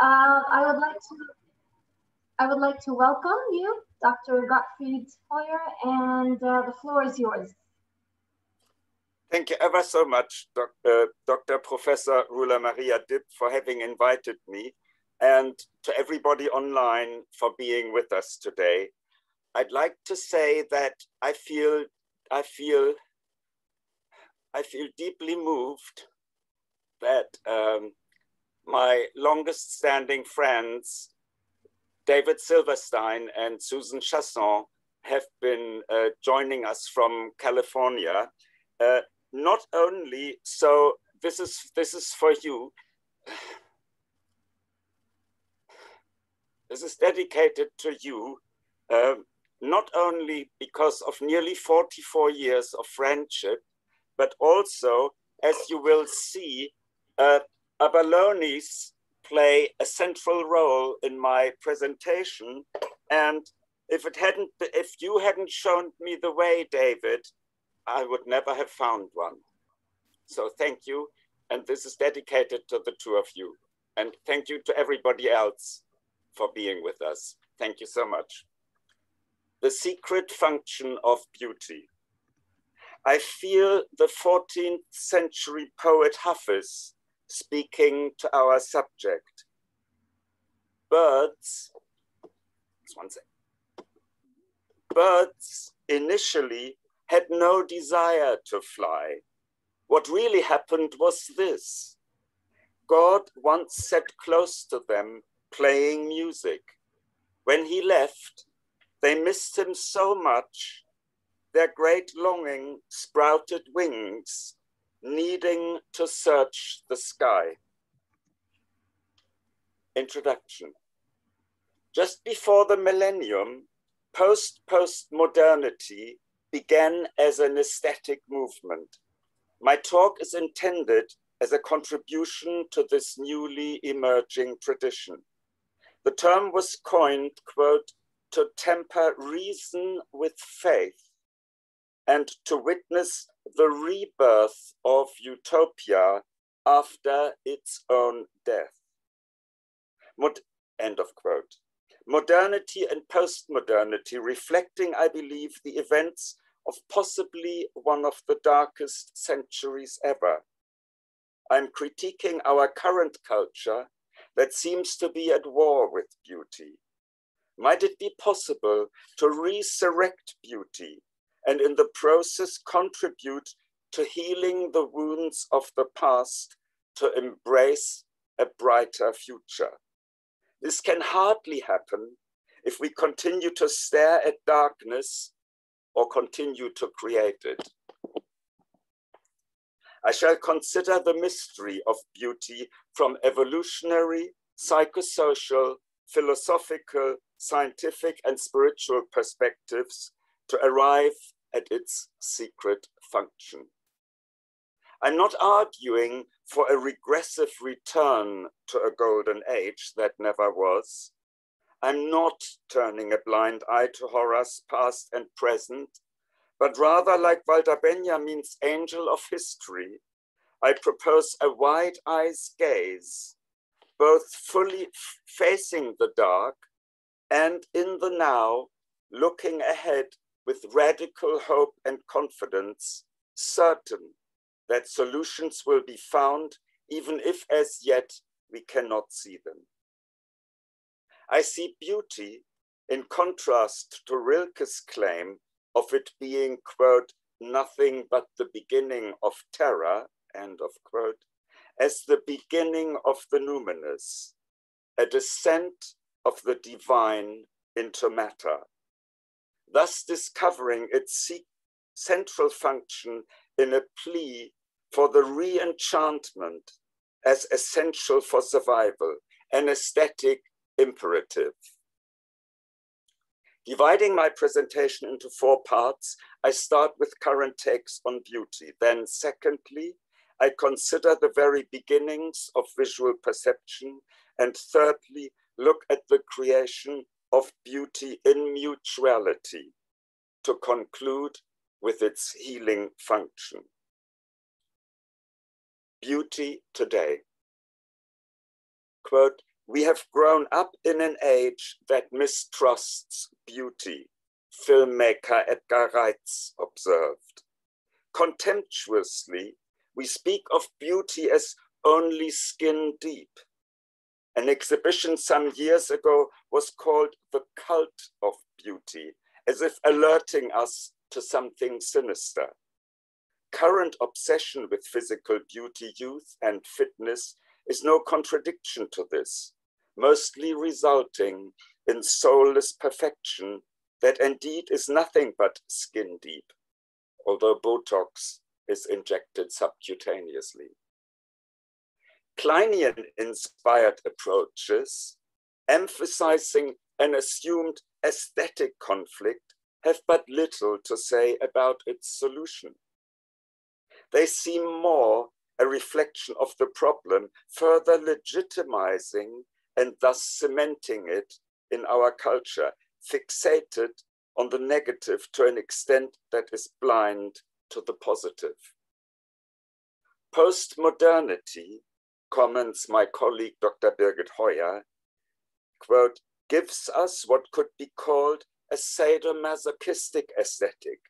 Uh, I would like to I would like to welcome you, Dr. Gottfried Heuer, and uh, the floor is yours. Thank you ever so much, Dr. Dr. Professor Rula Maria Dipp, for having invited me, and to everybody online for being with us today. I'd like to say that I feel, I feel, I feel deeply moved that um, my longest standing friends, David Silverstein and Susan Chasson, have been uh, joining us from California. Uh, not only, so this is, this is for you. This is dedicated to you, uh, not only because of nearly 44 years of friendship, but also, as you will see, uh, abalones play a central role in my presentation. And if it hadn't, if you hadn't shown me the way, David, I would never have found one. So thank you. And this is dedicated to the two of you. And thank you to everybody else for being with us. Thank you so much. The secret function of beauty. I feel the 14th century poet Hafiz speaking to our subject. Birds, one second. Birds initially had no desire to fly. What really happened was this. God once sat close to them playing music. When he left, they missed him so much, their great longing sprouted wings needing to search the sky. Introduction. Just before the millennium, post-post-modernity began as an aesthetic movement. My talk is intended as a contribution to this newly emerging tradition. The term was coined, quote, to temper reason with faith and to witness the rebirth of utopia after its own death. Mod end of quote. Modernity and postmodernity reflecting, I believe, the events of possibly one of the darkest centuries ever. I'm critiquing our current culture that seems to be at war with beauty. Might it be possible to resurrect beauty and in the process contribute to healing the wounds of the past to embrace a brighter future. This can hardly happen if we continue to stare at darkness or continue to create it. I shall consider the mystery of beauty from evolutionary, psychosocial, philosophical, scientific, and spiritual perspectives to arrive at its secret function. I'm not arguing for a regressive return to a golden age that never was. I'm not turning a blind eye to horrors past and present, but rather like Walter Benjamin's angel of history, I propose a wide eyes gaze, both fully facing the dark and in the now, looking ahead with radical hope and confidence, certain that solutions will be found, even if as yet we cannot see them. I see beauty in contrast to Rilke's claim of it being, quote, nothing but the beginning of terror, end of quote, as the beginning of the numinous, a descent of the divine into matter, thus discovering its central function in a plea for the re-enchantment as essential for survival, an aesthetic imperative. Dividing my presentation into four parts, I start with current takes on beauty. Then secondly, I consider the very beginnings of visual perception. And thirdly, look at the creation of beauty in mutuality to conclude with its healing function. Beauty today. Quote, We have grown up in an age that mistrusts beauty, filmmaker Edgar Reitz observed. Contemptuously, we speak of beauty as only skin deep. An exhibition some years ago was called The Cult of Beauty, as if alerting us to something sinister. Current obsession with physical beauty, youth, and fitness is no contradiction to this, mostly resulting in soulless perfection that indeed is nothing but skin deep, although Botox is injected subcutaneously. Kleinian inspired approaches, emphasizing an assumed aesthetic conflict, have but little to say about its solution. They seem more a reflection of the problem, further legitimizing and thus cementing it in our culture, fixated on the negative to an extent that is blind to the positive. Postmodernity, comments my colleague Dr. Birgit Heuer, quote, gives us what could be called a sadomasochistic aesthetic,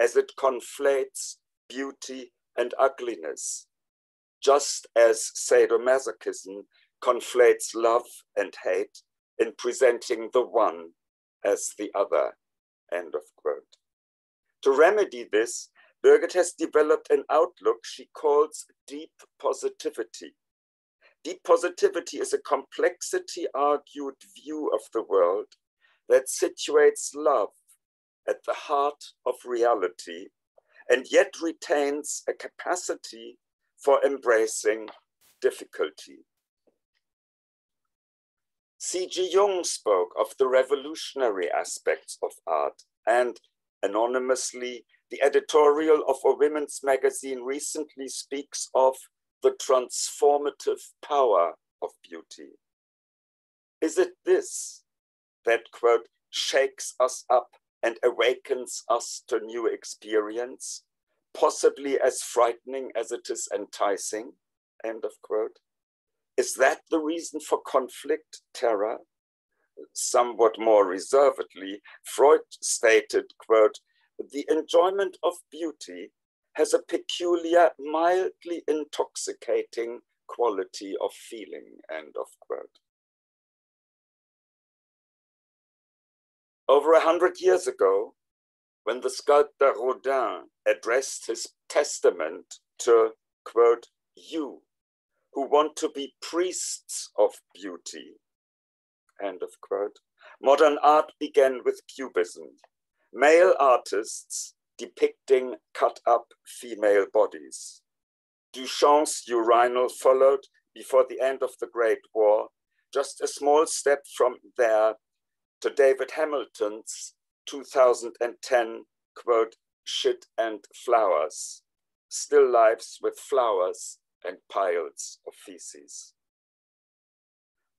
as it conflates beauty and ugliness, just as sadomasochism conflates love and hate in presenting the one as the other, end of quote. To remedy this, Birgit has developed an outlook she calls deep positivity. Deep positivity is a complexity argued view of the world that situates love at the heart of reality and yet retains a capacity for embracing difficulty. C.G. Jung spoke of the revolutionary aspects of art, and anonymously, the editorial of a women's magazine recently speaks of the transformative power of beauty. Is it this that, quote, shakes us up and awakens us to new experience, possibly as frightening as it is enticing, end of quote? Is that the reason for conflict, terror? Somewhat more reservedly, Freud stated, quote, the enjoyment of beauty has a peculiar, mildly intoxicating quality of feeling, end of quote. Over a hundred years ago, when the sculptor Rodin addressed his testament to, quote, you, who want to be priests of beauty. End of quote. Modern art began with Cubism, male artists depicting cut up female bodies. Duchamp's urinal followed before the end of the Great War, just a small step from there to David Hamilton's 2010 quote, shit and flowers, still lives with flowers and piles of feces.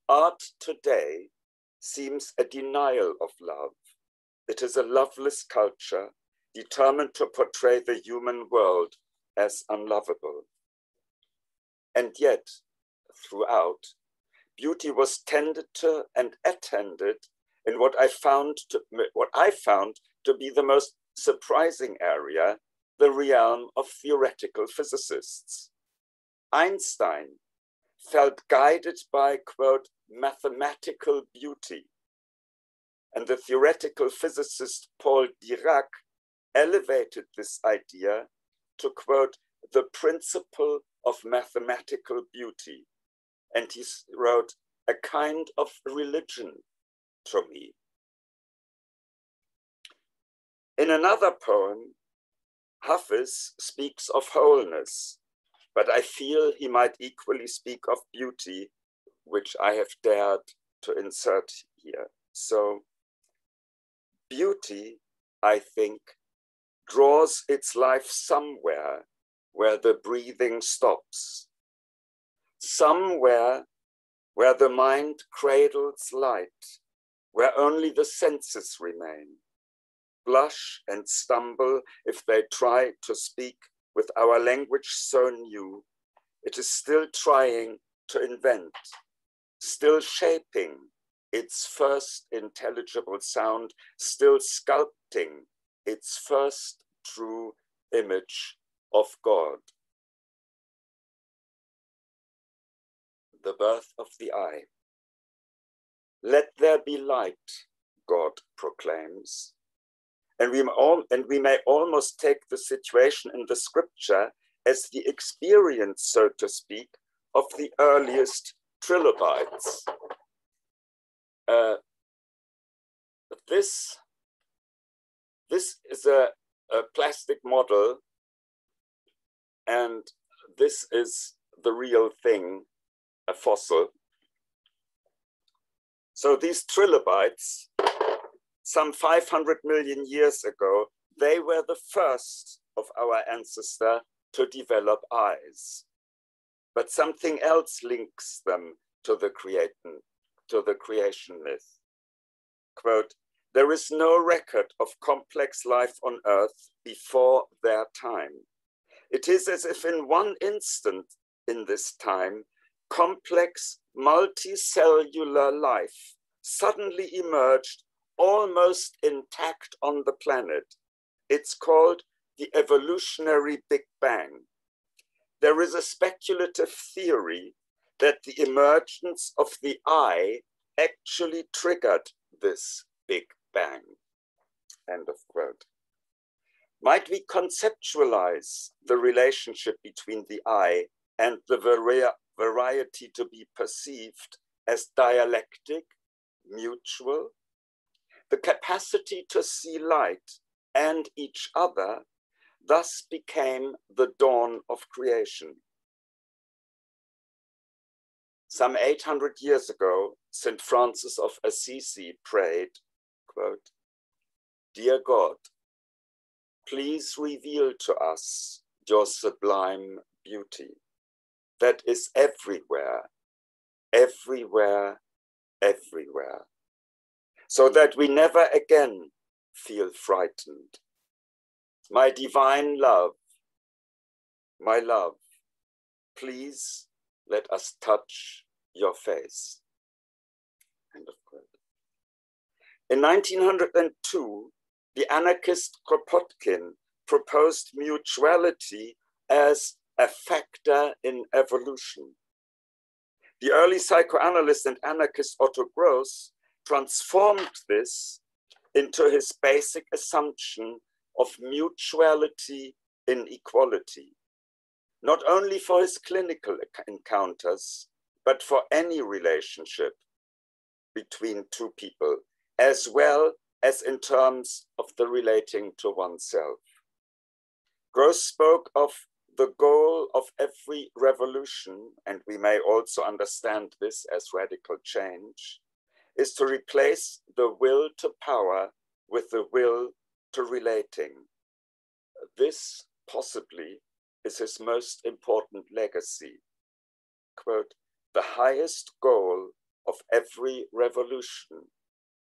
Art today seems a denial of love. It is a loveless culture determined to portray the human world as unlovable. And yet, throughout, beauty was tended to and attended in what I found to, what I found to be the most surprising area, the realm of theoretical physicists. Einstein felt guided by, quote, mathematical beauty. And the theoretical physicist Paul Dirac elevated this idea to, quote, the principle of mathematical beauty. And he wrote, a kind of religion to me. In another poem, Hafiz speaks of wholeness, but I feel he might equally speak of beauty, which I have dared to insert here. So, beauty, I think, draws its life somewhere where the breathing stops, somewhere where the mind cradles light, where only the senses remain, blush and stumble if they try to speak with our language so new, it is still trying to invent still shaping its first intelligible sound, still sculpting its first true image of God. The birth of the eye. Let there be light, God proclaims. And we, all, and we may almost take the situation in the scripture as the experience, so to speak, of the earliest trilobites. Uh, this, this is a, a plastic model, and this is the real thing, a fossil. So these trilobites, some 500 million years ago, they were the first of our ancestor to develop eyes. But something else links them to the creation, to the creation myth. Quote, there is no record of complex life on earth before their time. It is as if in one instant in this time, complex multicellular life suddenly emerged almost intact on the planet. It's called the evolutionary Big Bang. There is a speculative theory that the emergence of the eye actually triggered this Big Bang. End of quote. Might we conceptualize the relationship between the eye and the vari variety to be perceived as dialectic, mutual? The capacity to see light and each other thus became the dawn of creation. Some 800 years ago, St. Francis of Assisi prayed, quote, Dear God, please reveal to us your sublime beauty that is everywhere, everywhere, everywhere, so that we never again feel frightened my divine love, my love, please let us touch your face. End of quote. In 1902, the anarchist Kropotkin proposed mutuality as a factor in evolution. The early psychoanalyst and anarchist Otto Gross transformed this into his basic assumption of mutuality in equality, not only for his clinical encounters, but for any relationship between two people, as well as in terms of the relating to oneself. Gross spoke of the goal of every revolution, and we may also understand this as radical change, is to replace the will to power with the will to relating. This possibly is his most important legacy. Quote, the highest goal of every revolution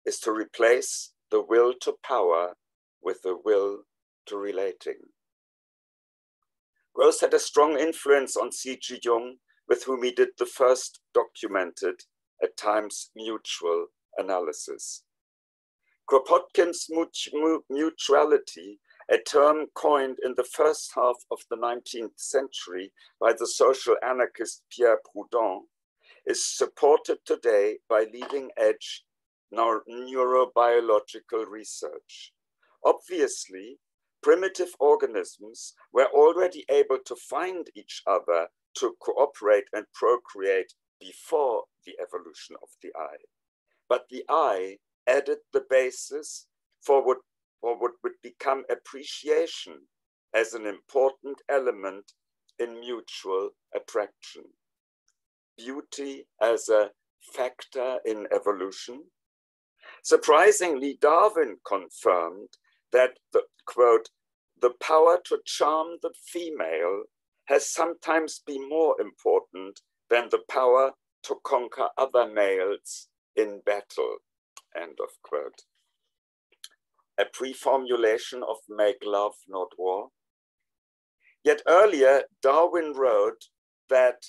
is to replace the will to power with the will to relating. Gross had a strong influence on C.G. Jung, with whom he did the first documented, at times mutual, analysis. Kropotkin's mutuality, a term coined in the first half of the 19th century by the social anarchist Pierre Proudhon, is supported today by leading edge neurobiological research. Obviously, primitive organisms were already able to find each other to cooperate and procreate before the evolution of the eye. But the eye added the basis for what, for what would become appreciation as an important element in mutual attraction. Beauty as a factor in evolution. Surprisingly, Darwin confirmed that the quote, the power to charm the female has sometimes been more important than the power to conquer other males in battle, End of quote. A pre-formulation of make love, not war. Yet earlier, Darwin wrote that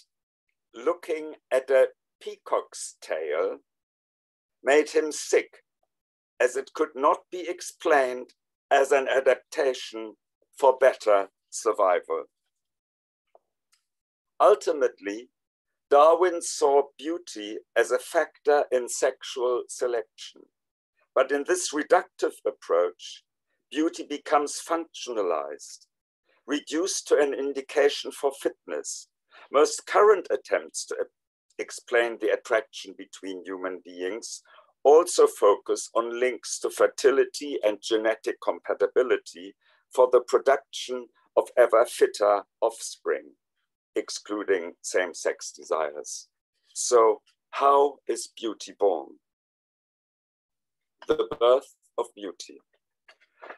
looking at a peacock's tail made him sick, as it could not be explained as an adaptation for better survival. Ultimately, Darwin saw beauty as a factor in sexual selection. But in this reductive approach, beauty becomes functionalized, reduced to an indication for fitness. Most current attempts to explain the attraction between human beings also focus on links to fertility and genetic compatibility for the production of ever fitter offspring, excluding same sex desires. So, how is beauty born? The birth of beauty.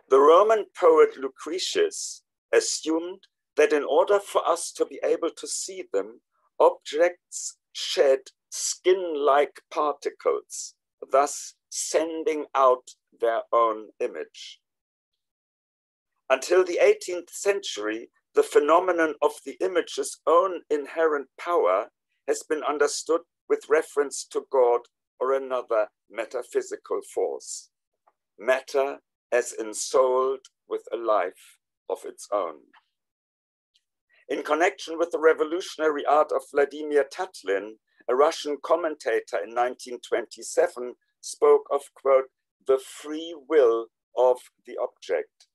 The Roman poet Lucretius assumed that in order for us to be able to see them, objects shed skin like particles, thus sending out their own image. Until the 18th century, the phenomenon of the image's own inherent power has been understood with reference to God or another metaphysical force. Matter as ensouled with a life of its own. In connection with the revolutionary art of Vladimir Tatlin, a Russian commentator in 1927 spoke of, quote, the free will of the object.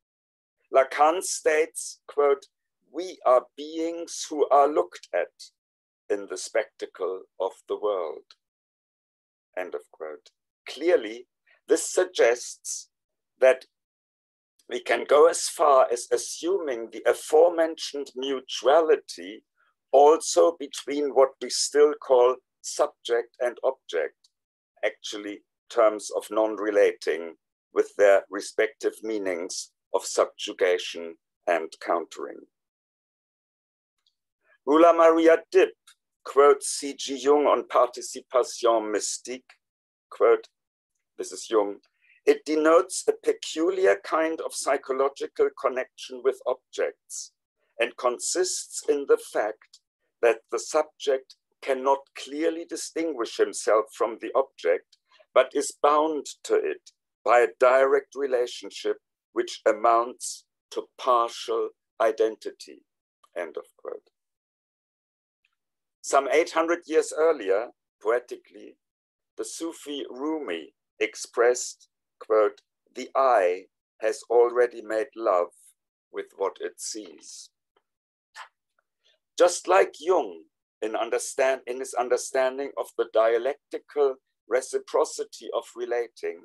Lacan states, quote, we are beings who are looked at in the spectacle of the world. End of quote. Clearly, this suggests that we can go as far as assuming the aforementioned mutuality also between what we still call subject and object, actually terms of non-relating with their respective meanings of subjugation and countering. Rula Maria Dipp quotes C.G. Jung on participation mystique, quote, this is Jung, it denotes a peculiar kind of psychological connection with objects and consists in the fact that the subject cannot clearly distinguish himself from the object, but is bound to it by a direct relationship which amounts to partial identity. End of quote. Some 800 years earlier, poetically, the Sufi Rumi expressed quote, the eye has already made love with what it sees. Just like Jung, in, understand, in his understanding of the dialectical reciprocity of relating,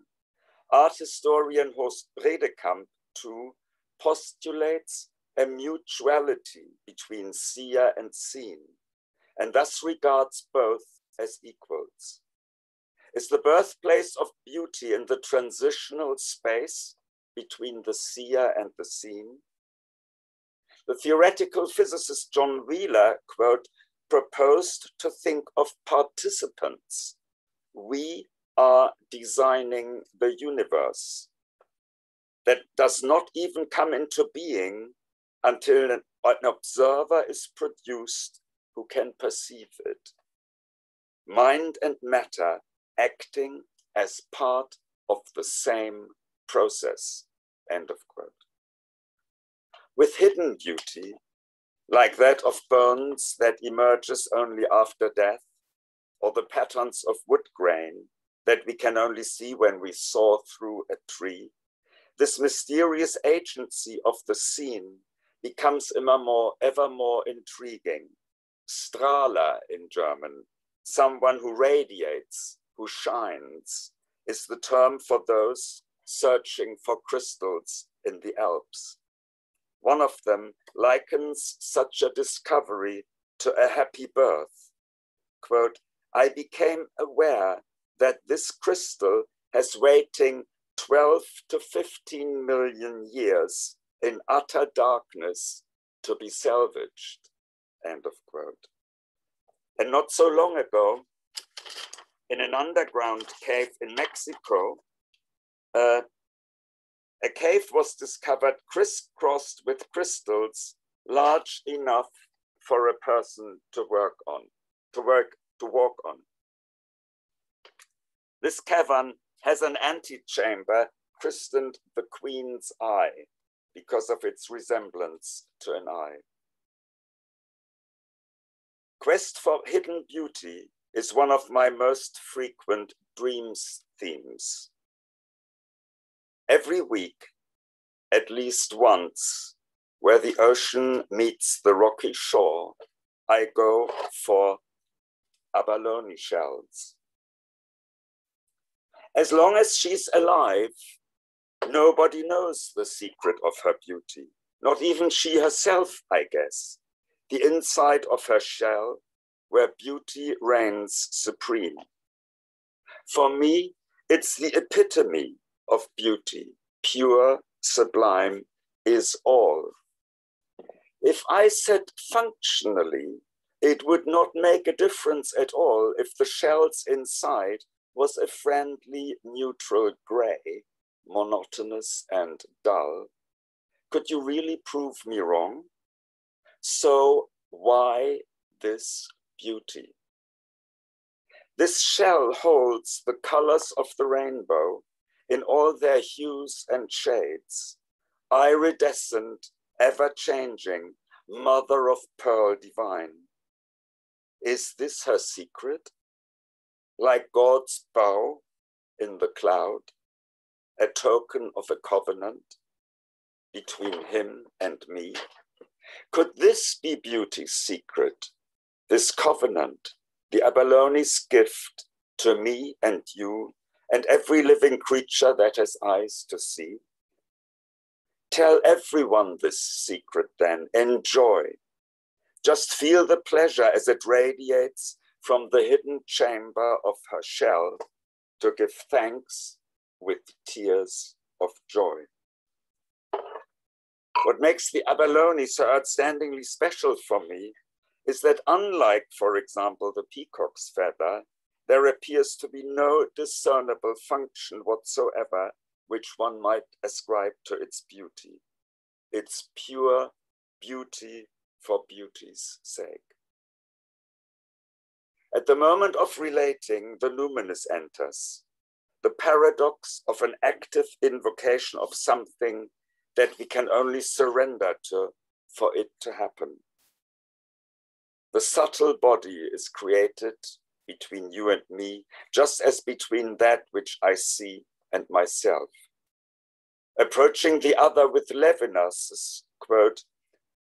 art historian Horst Bredekamp too postulates a mutuality between seer and seen, and thus regards both as equals is the birthplace of beauty in the transitional space between the seer and the seen. The theoretical physicist John Wheeler, quote, proposed to think of participants. We are designing the universe that does not even come into being until an, an observer is produced who can perceive it. Mind and matter acting as part of the same process. End of quote. With hidden beauty, like that of bones that emerges only after death, or the patterns of wood grain that we can only see when we saw through a tree, this mysterious agency of the seen becomes ever more, ever more intriguing. Strahler in German, someone who radiates, who shines is the term for those searching for crystals in the Alps. One of them likens such a discovery to a happy birth. Quote, I became aware that this crystal has waiting 12 to 15 million years in utter darkness to be salvaged. End of quote. And not so long ago, in an underground cave in Mexico, uh, a cave was discovered crisscrossed with crystals large enough for a person to work on, to work, to walk on. This cavern has an antechamber christened the Queen's Eye because of its resemblance to an eye. Quest for hidden beauty is one of my most frequent dreams themes. Every week, at least once, where the ocean meets the rocky shore, I go for abalone shells. As long as she's alive, nobody knows the secret of her beauty, not even she herself, I guess. The inside of her shell, where beauty reigns supreme. For me, it's the epitome of beauty, pure, sublime, is all. If I said functionally, it would not make a difference at all if the shells inside was a friendly neutral gray, monotonous and dull. Could you really prove me wrong? So why this beauty? This shell holds the colors of the rainbow in all their hues and shades, iridescent ever changing, mother of pearl divine. Is this her secret? Like God's bow in the cloud, a token of a covenant between him and me? Could this be beauty's secret, this covenant, the abalone's gift to me and you and every living creature that has eyes to see? Tell everyone this secret then. Enjoy. Just feel the pleasure as it radiates from the hidden chamber of her shell to give thanks with tears of joy. What makes the abalone so outstandingly special for me is that unlike, for example, the peacock's feather, there appears to be no discernible function whatsoever which one might ascribe to its beauty. It's pure beauty for beauty's sake. At the moment of relating, the luminous enters, the paradox of an active invocation of something that we can only surrender to for it to happen. The subtle body is created between you and me, just as between that which I see and myself. Approaching the other with Levinas, quote,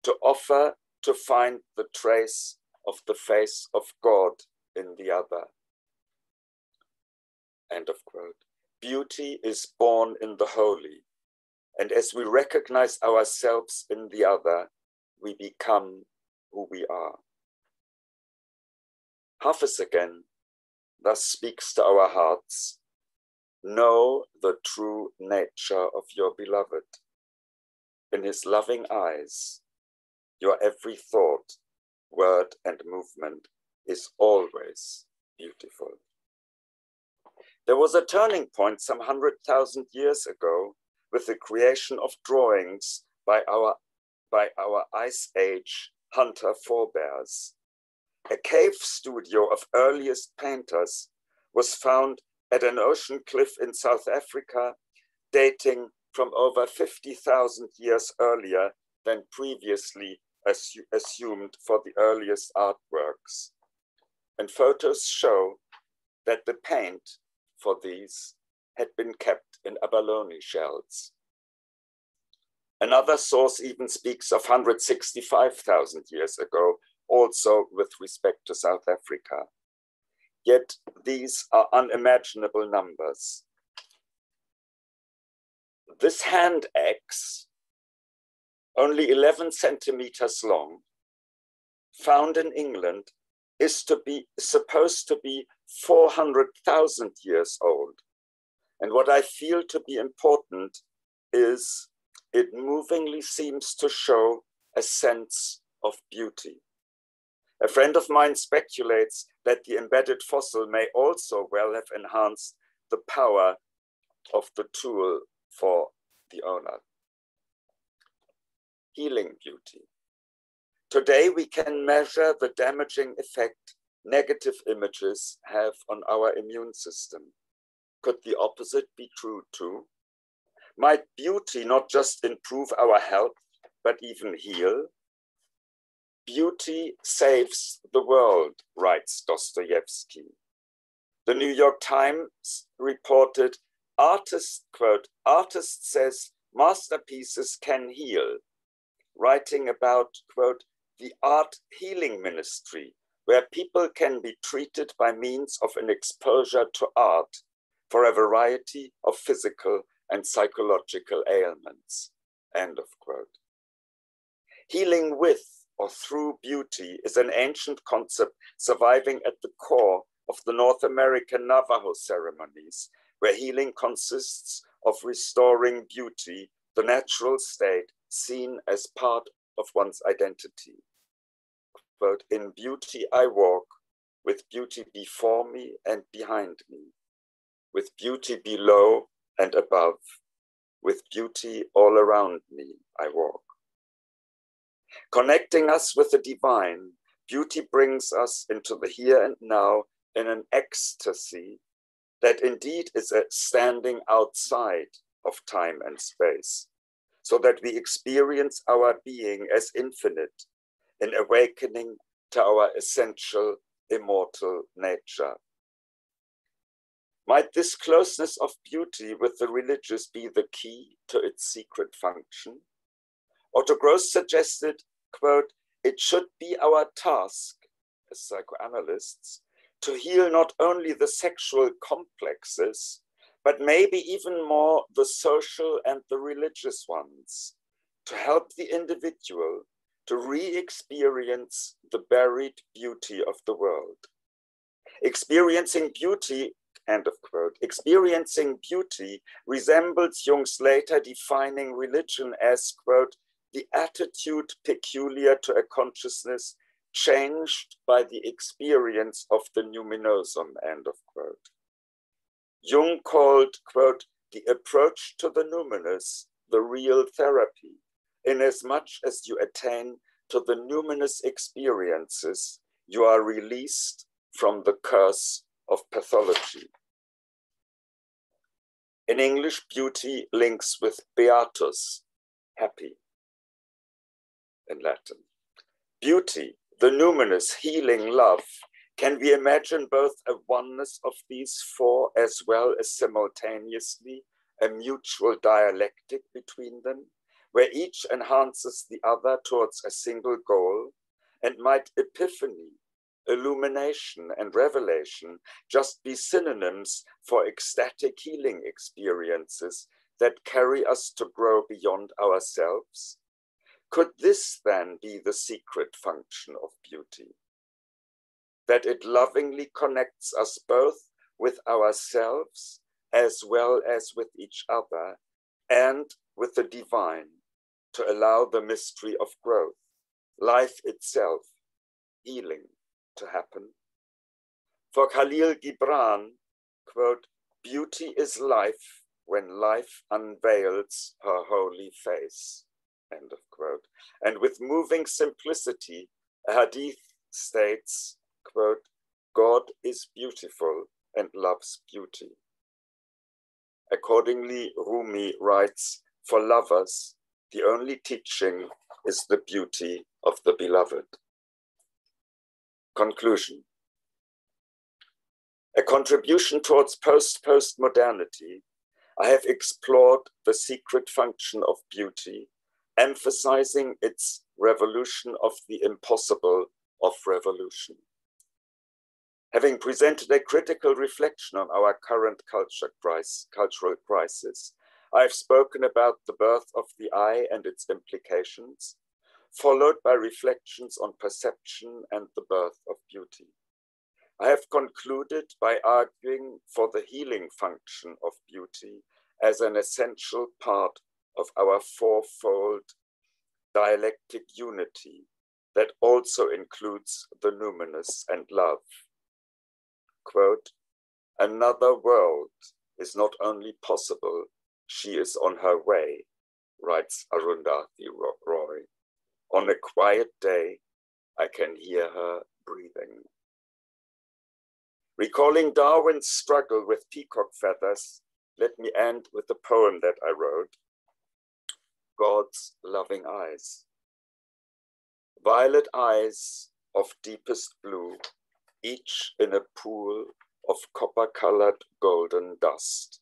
to offer to find the trace of the face of God in the other. End of quote. Beauty is born in the holy, and as we recognize ourselves in the other, we become who we are. Hafiz again thus speaks to our hearts Know the true nature of your beloved. In his loving eyes, your every thought, word, and movement is always beautiful. There was a turning point some hundred thousand years ago with the creation of drawings by our, by our Ice Age hunter forebears. A cave studio of earliest painters was found at an ocean cliff in South Africa, dating from over 50,000 years earlier than previously assu assumed for the earliest artworks. And photos show that the paint for these had been kept in abalone shells. Another source even speaks of 165,000 years ago, also with respect to South Africa. Yet these are unimaginable numbers. This hand axe, only 11 centimeters long, found in England, is to be supposed to be 400,000 years old. And what I feel to be important is it movingly seems to show a sense of beauty. A friend of mine speculates that the embedded fossil may also well have enhanced the power of the tool for the owner. Healing beauty. Today we can measure the damaging effect negative images have on our immune system. Could the opposite be true too? Might beauty not just improve our health, but even heal? Beauty saves the world, writes Dostoevsky. The New York Times reported artist, quote, artist says masterpieces can heal, writing about, quote, the art healing ministry, where people can be treated by means of an exposure to art for a variety of physical and psychological ailments, end of quote. Healing with or through beauty is an ancient concept surviving at the core of the North American Navajo ceremonies, where healing consists of restoring beauty, the natural state seen as part of one's identity. But in beauty I walk, with beauty before me and behind me, with beauty below and above, with beauty all around me I walk. Connecting us with the divine, beauty brings us into the here and now in an ecstasy that indeed is a standing outside of time and space, so that we experience our being as infinite in awakening to our essential immortal nature. Might this closeness of beauty with the religious be the key to its secret function? Otto Gross suggested, quote, it should be our task as psychoanalysts to heal not only the sexual complexes, but maybe even more the social and the religious ones, to help the individual to re experience the buried beauty of the world. Experiencing beauty, end of quote, experiencing beauty resembles Jung's later defining religion as, quote, the attitude peculiar to a consciousness changed by the experience of the numinosum, end of quote. Jung called, quote, the approach to the numinous the real therapy, inasmuch as you attain to the numinous experiences, you are released from the curse of pathology. In English, beauty links with beatus, happy, in Latin. Beauty the numinous healing love, can we imagine both a oneness of these four as well as simultaneously a mutual dialectic between them, where each enhances the other towards a single goal? And might epiphany, illumination, and revelation just be synonyms for ecstatic healing experiences that carry us to grow beyond ourselves? Could this then be the secret function of beauty? That it lovingly connects us both with ourselves as well as with each other and with the divine to allow the mystery of growth, life itself, healing to happen. For Khalil Gibran, quote, beauty is life when life unveils her holy face end of quote. And with moving simplicity, a hadith states, quote, God is beautiful and loves beauty. Accordingly, Rumi writes, for lovers, the only teaching is the beauty of the beloved. Conclusion. A contribution towards post postmodernity, I have explored the secret function of beauty emphasizing its revolution of the impossible of revolution. Having presented a critical reflection on our current culture crisis, cultural crisis, I've spoken about the birth of the eye and its implications, followed by reflections on perception and the birth of beauty. I have concluded by arguing for the healing function of beauty as an essential part of our fourfold dialectic unity that also includes the numinous and love. Quote, another world is not only possible, she is on her way, writes Arundhati Roy. On a quiet day, I can hear her breathing. Recalling Darwin's struggle with peacock feathers, let me end with the poem that I wrote God's Loving Eyes. Violet eyes of deepest blue, each in a pool of copper colored golden dust,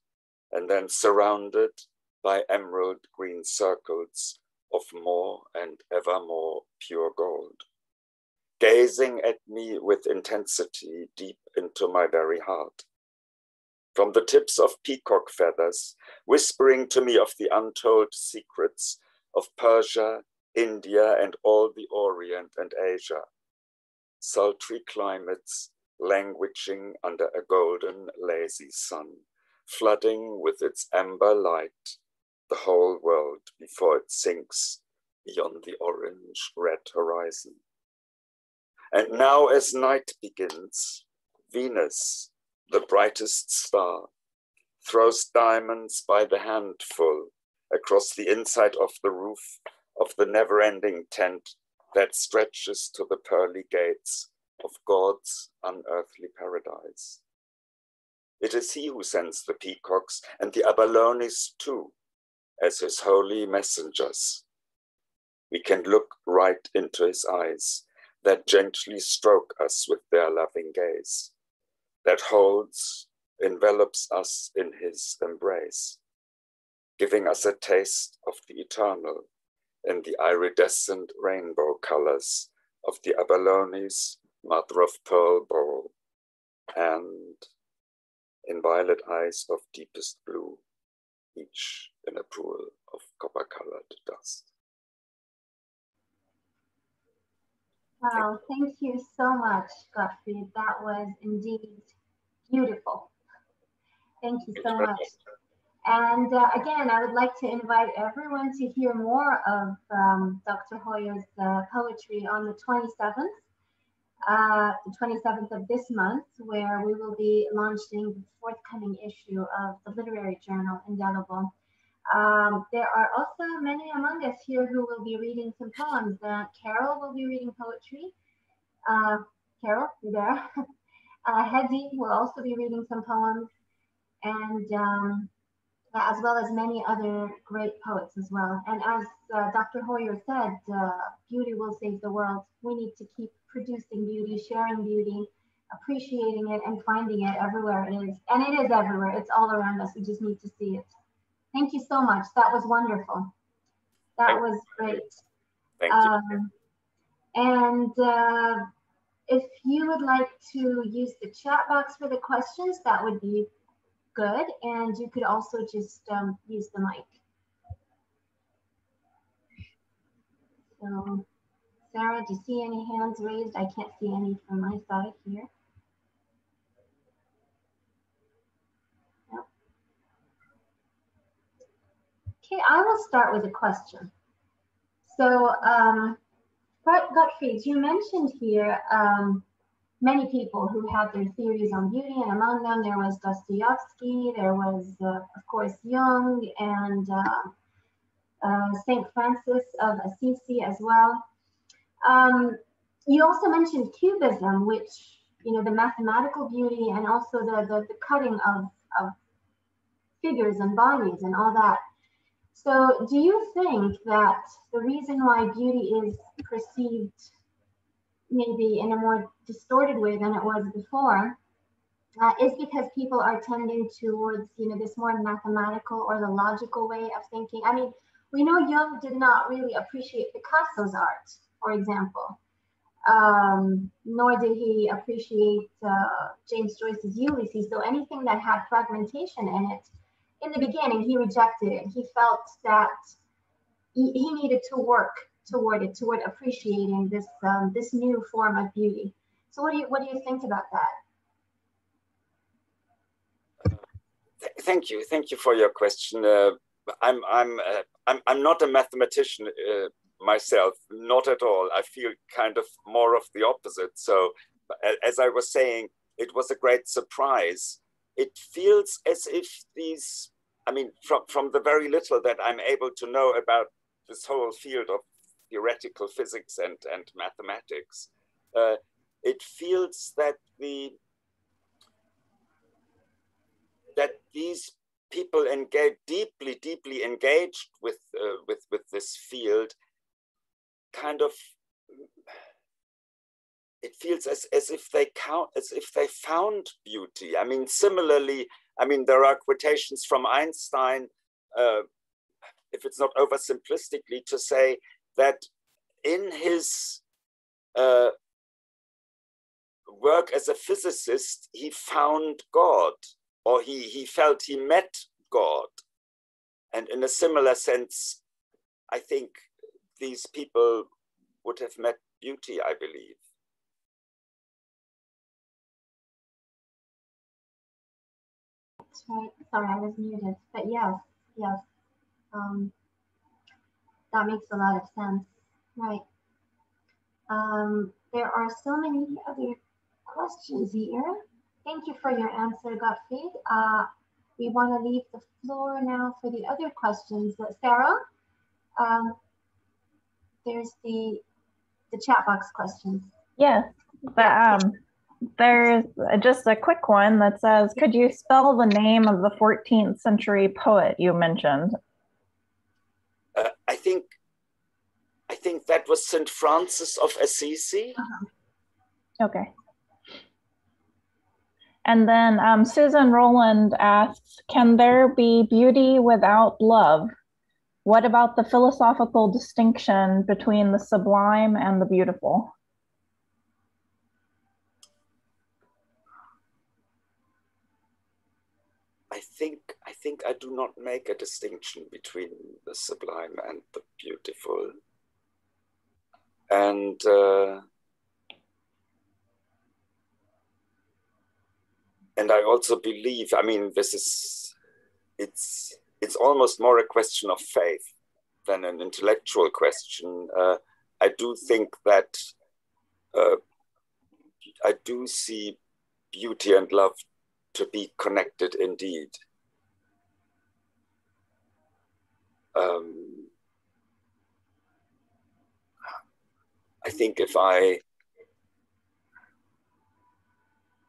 and then surrounded by emerald green circles of more and ever more pure gold, gazing at me with intensity deep into my very heart. From the tips of peacock feathers, whispering to me of the untold secrets of Persia, India, and all the Orient and Asia. Sultry climates languishing under a golden, lazy sun, flooding with its amber light the whole world before it sinks beyond the orange red horizon. And now, as night begins, Venus, the brightest star, throws diamonds by the handful across the inside of the roof of the never ending tent that stretches to the pearly gates of God's unearthly paradise. It is he who sends the peacocks and the abalones too, as his holy messengers. We can look right into his eyes that gently stroke us with their loving gaze, that holds, envelops us in his embrace, giving us a taste of the eternal in the iridescent rainbow colors of the abalone's mother of pearl bowl, and in violet eyes of deepest blue, each in a pool of copper colored dust. Wow, thank you so much, Gottfried. That was indeed beautiful. Thank you so much. And uh, again, I would like to invite everyone to hear more of um, Dr. Heuer's uh, poetry on the 27th, uh, the 27th of this month, where we will be launching the forthcoming issue of the literary journal, Indelible. Um, there are also many among us here who will be reading some poems. Uh, Carole will be reading poetry. Uh, Carole, you there? uh, Hedy will also be reading some poems, and um, as well as many other great poets as well. And as uh, Dr. Heuer said, uh, beauty will save the world. We need to keep producing beauty, sharing beauty, appreciating it, and finding it everywhere it is. And it is everywhere. It's all around us. We just need to see it. Thank you so much. That was wonderful. That Thank was great. Thank um, you. And uh, if you would like to use the chat box for the questions, that would be good. And you could also just um, use the mic. So, Sarah, do you see any hands raised? I can't see any from my side here. Okay, I will start with a question. So, um, Gottfried, you mentioned here um, many people who had their theories on beauty, and among them there was Dostoevsky, there was, uh, of course, Jung, and uh, uh, St. Francis of Assisi as well. Um, you also mentioned Cubism, which, you know, the mathematical beauty and also the, the, the cutting of, of figures and bodies and all that. So, do you think that the reason why beauty is perceived maybe in a more distorted way than it was before uh, is because people are tending towards, you know, this more mathematical or the logical way of thinking? I mean, we know Jung did not really appreciate Picasso's art, for example. Um, nor did he appreciate uh, James Joyce's Ulysses. So anything that had fragmentation in it, in the beginning, he rejected it. He felt that he, he needed to work toward it, toward appreciating this um, this new form of beauty. So, what do you what do you think about that? Thank you, thank you for your question. Uh, I'm I'm uh, I'm I'm not a mathematician uh, myself, not at all. I feel kind of more of the opposite. So, as I was saying, it was a great surprise it feels as if these, I mean, from, from the very little that I'm able to know about this whole field of theoretical physics and, and mathematics, uh, it feels that the that these people engage deeply, deeply engaged with uh, with with this field, kind of it feels as, as if they count as if they found beauty. I mean, similarly, I mean there are quotations from Einstein, uh, if it's not oversimplistically, to say that in his uh, work as a physicist, he found God, or he, he felt he met God. And in a similar sense, I think these people would have met beauty, I believe. Sorry, I was muted. But yes, yes. Um, that makes a lot of sense. Right. Um, there are so many other questions here. Thank you for your answer, Gottfried. Uh, we want to leave the floor now for the other questions. But Sarah, um, there's the the chat box questions. Yeah, but um, there's just a quick one that says, could you spell the name of the 14th century poet you mentioned? Uh, I think I think that was St. Francis of Assisi. Uh-huh. Okay. And then um, Susan Rowland asks, can there be beauty without love? What about the philosophical distinction between the sublime and the beautiful? I think I think I do not make a distinction between the sublime and the beautiful. And uh, and I also believe, I mean, this is it's it's almost more a question of faith than an intellectual question. Uh, I do think that uh, I do see beauty and love to be connected indeed. Um, I think if I,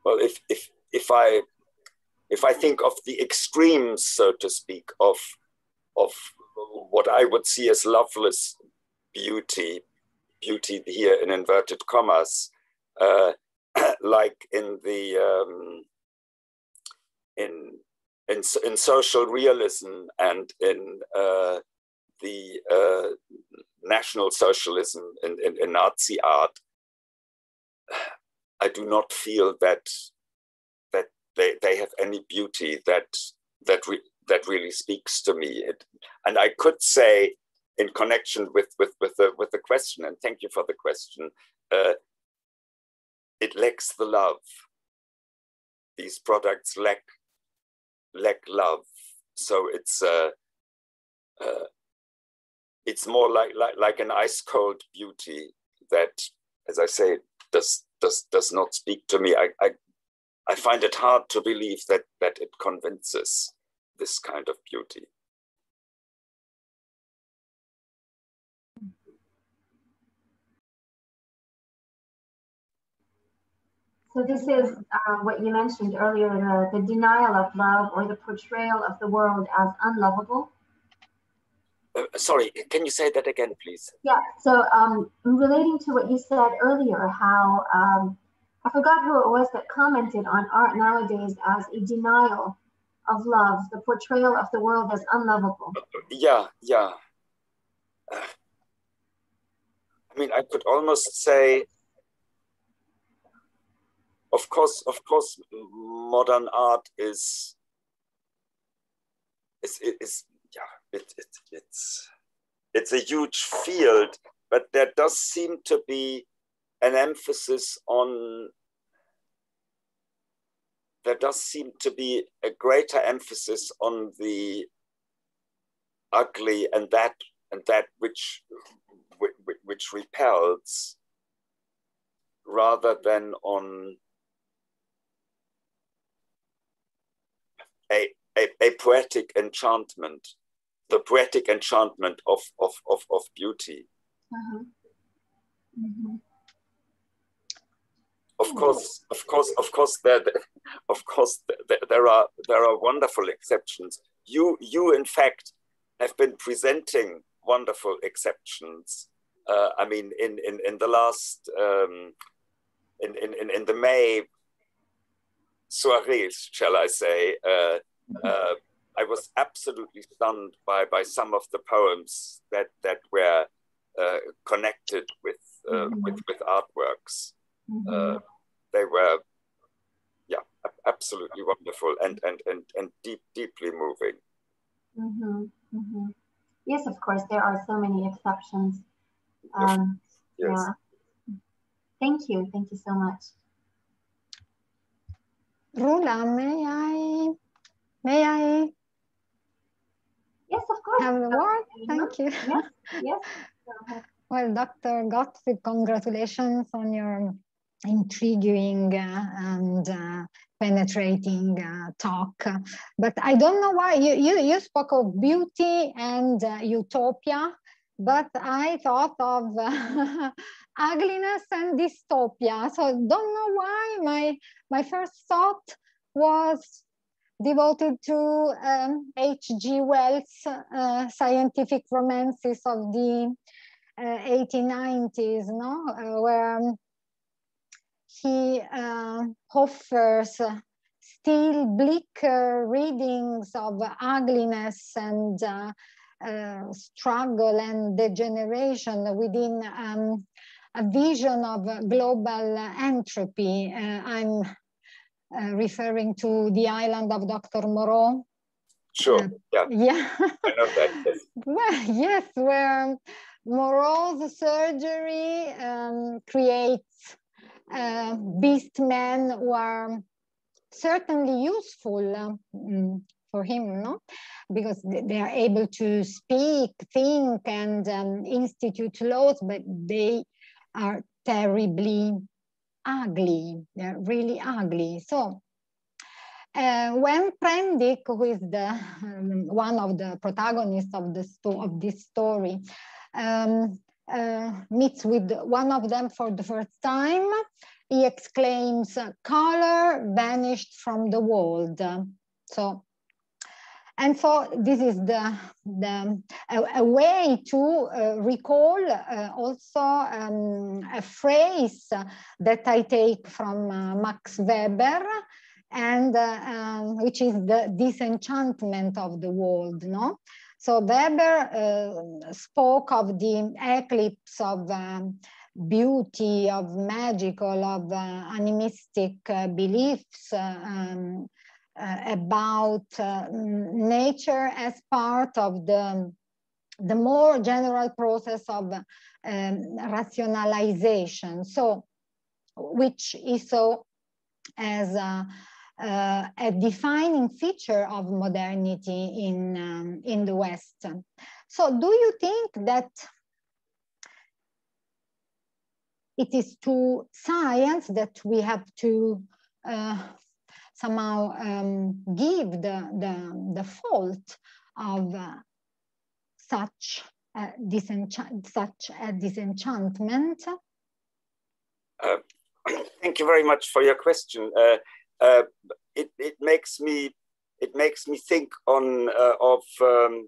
well, if if if I if I think of the extremes, so to speak, of of what I would see as loveless beauty, beauty here in inverted commas, uh, like in the um, in in in social realism and in uh, the uh, national socialism in, in, in Nazi art, I do not feel that they, they have any beauty that that re, that really speaks to me. It, and I could say, in connection with with with the with the question, and thank you for the question, uh, it lacks the love. These products lack lack love, so it's uh, uh, it's more like like like an ice cold beauty that, as I say, does does does not speak to me. I, I I find it hard to believe that, that it convinces this kind of beauty. So this is uh, what you mentioned earlier, the, the denial of love or the portrayal of the world as unlovable. Uh, sorry, can you say that again, please? Yeah, so um, relating to what you said earlier, how um, I forgot who it was that commented on art nowadays as a denial of love, the portrayal of the world as unlovable. Yeah, yeah. Uh, I mean, I could almost say, of course, of course, modern art is is is yeah, it, it it's it's a huge field, but there does seem to be an emphasis on there does seem to be a greater emphasis on the ugly and that and that which which, which repels rather than on a, a, a poetic enchantment the poetic enchantment of of of, of beauty uh-huh. mm-hmm of course, of course, of course, there, of course, there, there are there are wonderful exceptions. You, you, in fact, have been presenting wonderful exceptions. Uh, I mean, in in in the last um, in, in in the May soirees, shall I say, uh, uh, I was absolutely stunned by by some of the poems that that were uh, connected with, uh, mm-hmm. with with artworks. Mm-hmm. Uh, they were, yeah, absolutely wonderful and and and and deep deeply moving. Mm-hmm. mm-hmm. Yes, of course, there are so many exceptions. Um, yes. Yeah. Thank you. Thank you so much. Rula, may I? May I? Yes, of course. Have the word? Thank you. Yes, yes. Well, Dr. Gottfried, congratulations on your intriguing uh, and uh, penetrating uh, talk. But I don't know why you, you, you spoke of beauty and uh, utopia, but I thought of uh, ugliness and dystopia. So don't know why my, my first thought was devoted to H.G. Um, Wells' uh, scientific romances of the 1890s, no? where um, he uh, offers still bleak readings of ugliness and uh, struggle and degeneration within um, a vision of global entropy. Uh, I'm uh, referring to the island of Dr. Moreau. Sure, uh, yeah. Yeah. I know that. Yes. well, yes, where Moreau's surgery um, creates uh, beast men who are certainly useful um, for him, no? Because they are able to speak, think, and um, institute laws, but they are terribly ugly. They're really ugly. So uh, when Prendick, who is the um, one of the protagonists of the of this story, um, uh, meets with one of them for the first time, he exclaims, color vanished from the world. So, and so this is the, the a, a way to uh, recall uh, also um, a phrase that I take from uh, Max Weber, and uh, um, which is the disenchantment of the world, no? So Weber uh, spoke of the eclipse of um, beauty, of magical, of animistic beliefs um, about uh, nature as part of the, the more general process of um, rationalization. So, which is so as uh, a defining feature of modernity in, um, in the West. So do you think that it is to science that we have to uh, somehow um, give the, the, the fault of uh, such, disenchant, such a disenchantment? Uh, thank you very much for your question. Uh, uh, it, it makes me it makes me think on uh, of um,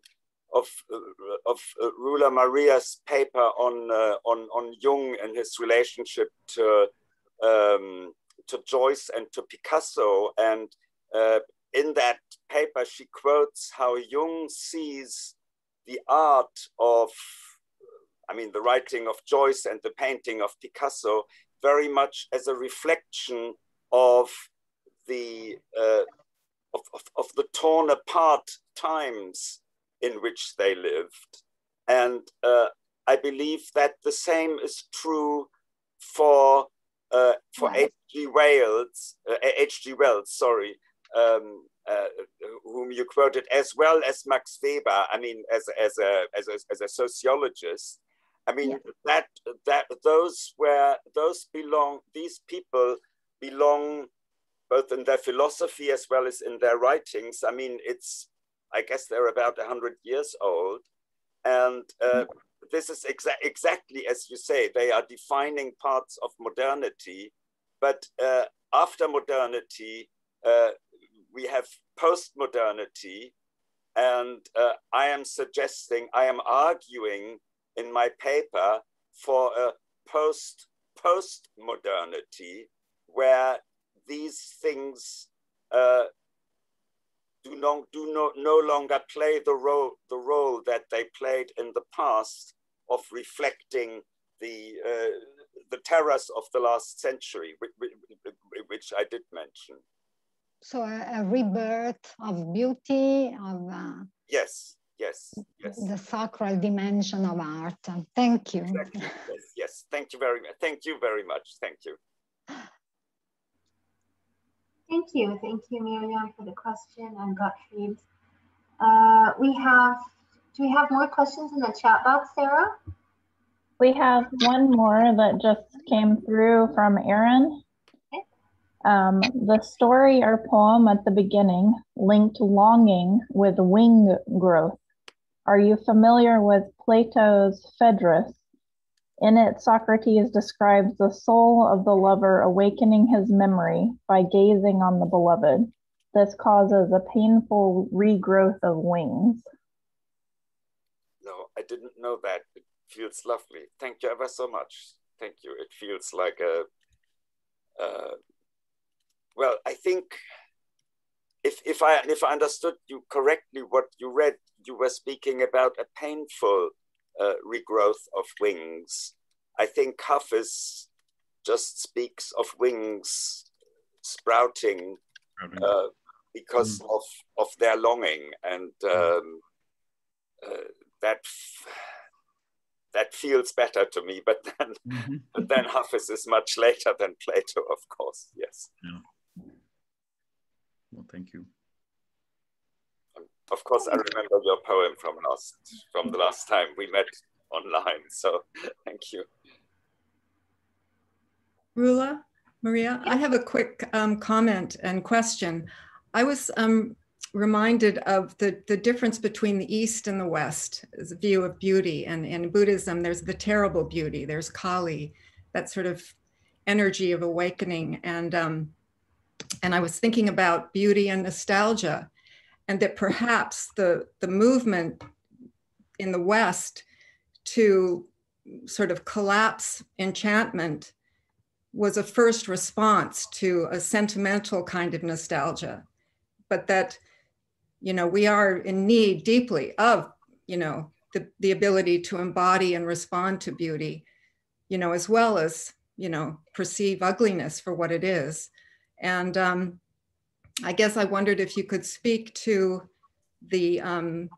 of uh, of uh, Rula Maria's paper on uh, on on Jung and his relationship to um, to Joyce and to Picasso, and uh, in that paper she quotes how Jung sees the art of, I mean, the writing of Joyce and the painting of Picasso very much as a reflection of the uh, of, of, of, the torn apart times in which they lived. And uh, I believe that the same is true for uh, for H.G. Wells, H.G. Uh, Wells, sorry, um, uh, whom you quoted, as well as Max Weber. I mean, as as a as a, as a sociologist. I mean yeah. that that those were those belong. These people belong both in their philosophy as well as in their writings. I mean, it's, I guess they're about 100 years old. And uh, this is exa exactly as you say, they are defining parts of modernity but uh, after modernity, uh, we have post-modernity, and uh, I am suggesting, I am arguing in my paper for a post post modernity where these things uh, do, not, do not, no longer play the role, the role that they played in the past of reflecting the, uh, the terrors of the last century, which, which I did mention. So a, a rebirth of beauty, of uh, yes, yes, yes. The sacral dimension of art. Thank you. Exactly. Yes, yes, thank you very much. Thank you very much. Thank you. Thank you. Thank you, Miriam, for the question and Gottfried. Uh, we have, do we have more questions in the chat box, Sarah? We have one more that just came through from Erin. Okay. Um, the story or poem at the beginning linked longing with wing growth. Are you familiar with Plato's Phaedrus? In it, Socrates describes the soul of the lover awakening his memory by gazing on the beloved. This causes a painful regrowth of wings. I didn't know that It feels lovely. Thank you ever so much. Thank you. It feels like a, uh, well, I think if, if I if I understood you correctly, what you read, you were speaking about a painful uh, regrowth of wings. I think Hafiz just speaks of wings sprouting uh, because mm. of of their longing, and mm. um, uh, that that feels better to me. But then, mm-hmm. but then Hafiz is much later than Plato, of course. Yes. Yeah. Well, thank you. Of course, I remember your poem from last from the last time we met online. So, thank you. Rula, Maria, I have a quick um, comment and question. I was um, reminded of the, the difference between the East and the West a view of beauty. And in Buddhism, there's the terrible beauty, there's Kali, that sort of energy of awakening. And, um, and I was thinking about beauty and nostalgia, and that perhaps the, the movement in the West to sort of collapse enchantment was a first response to a sentimental kind of nostalgia, but that you know, we are in need deeply of, you know, the, the ability to embody and respond to beauty, you know, as well as, you know, perceive ugliness for what it is. And um, I guess I wondered if you could speak to the um,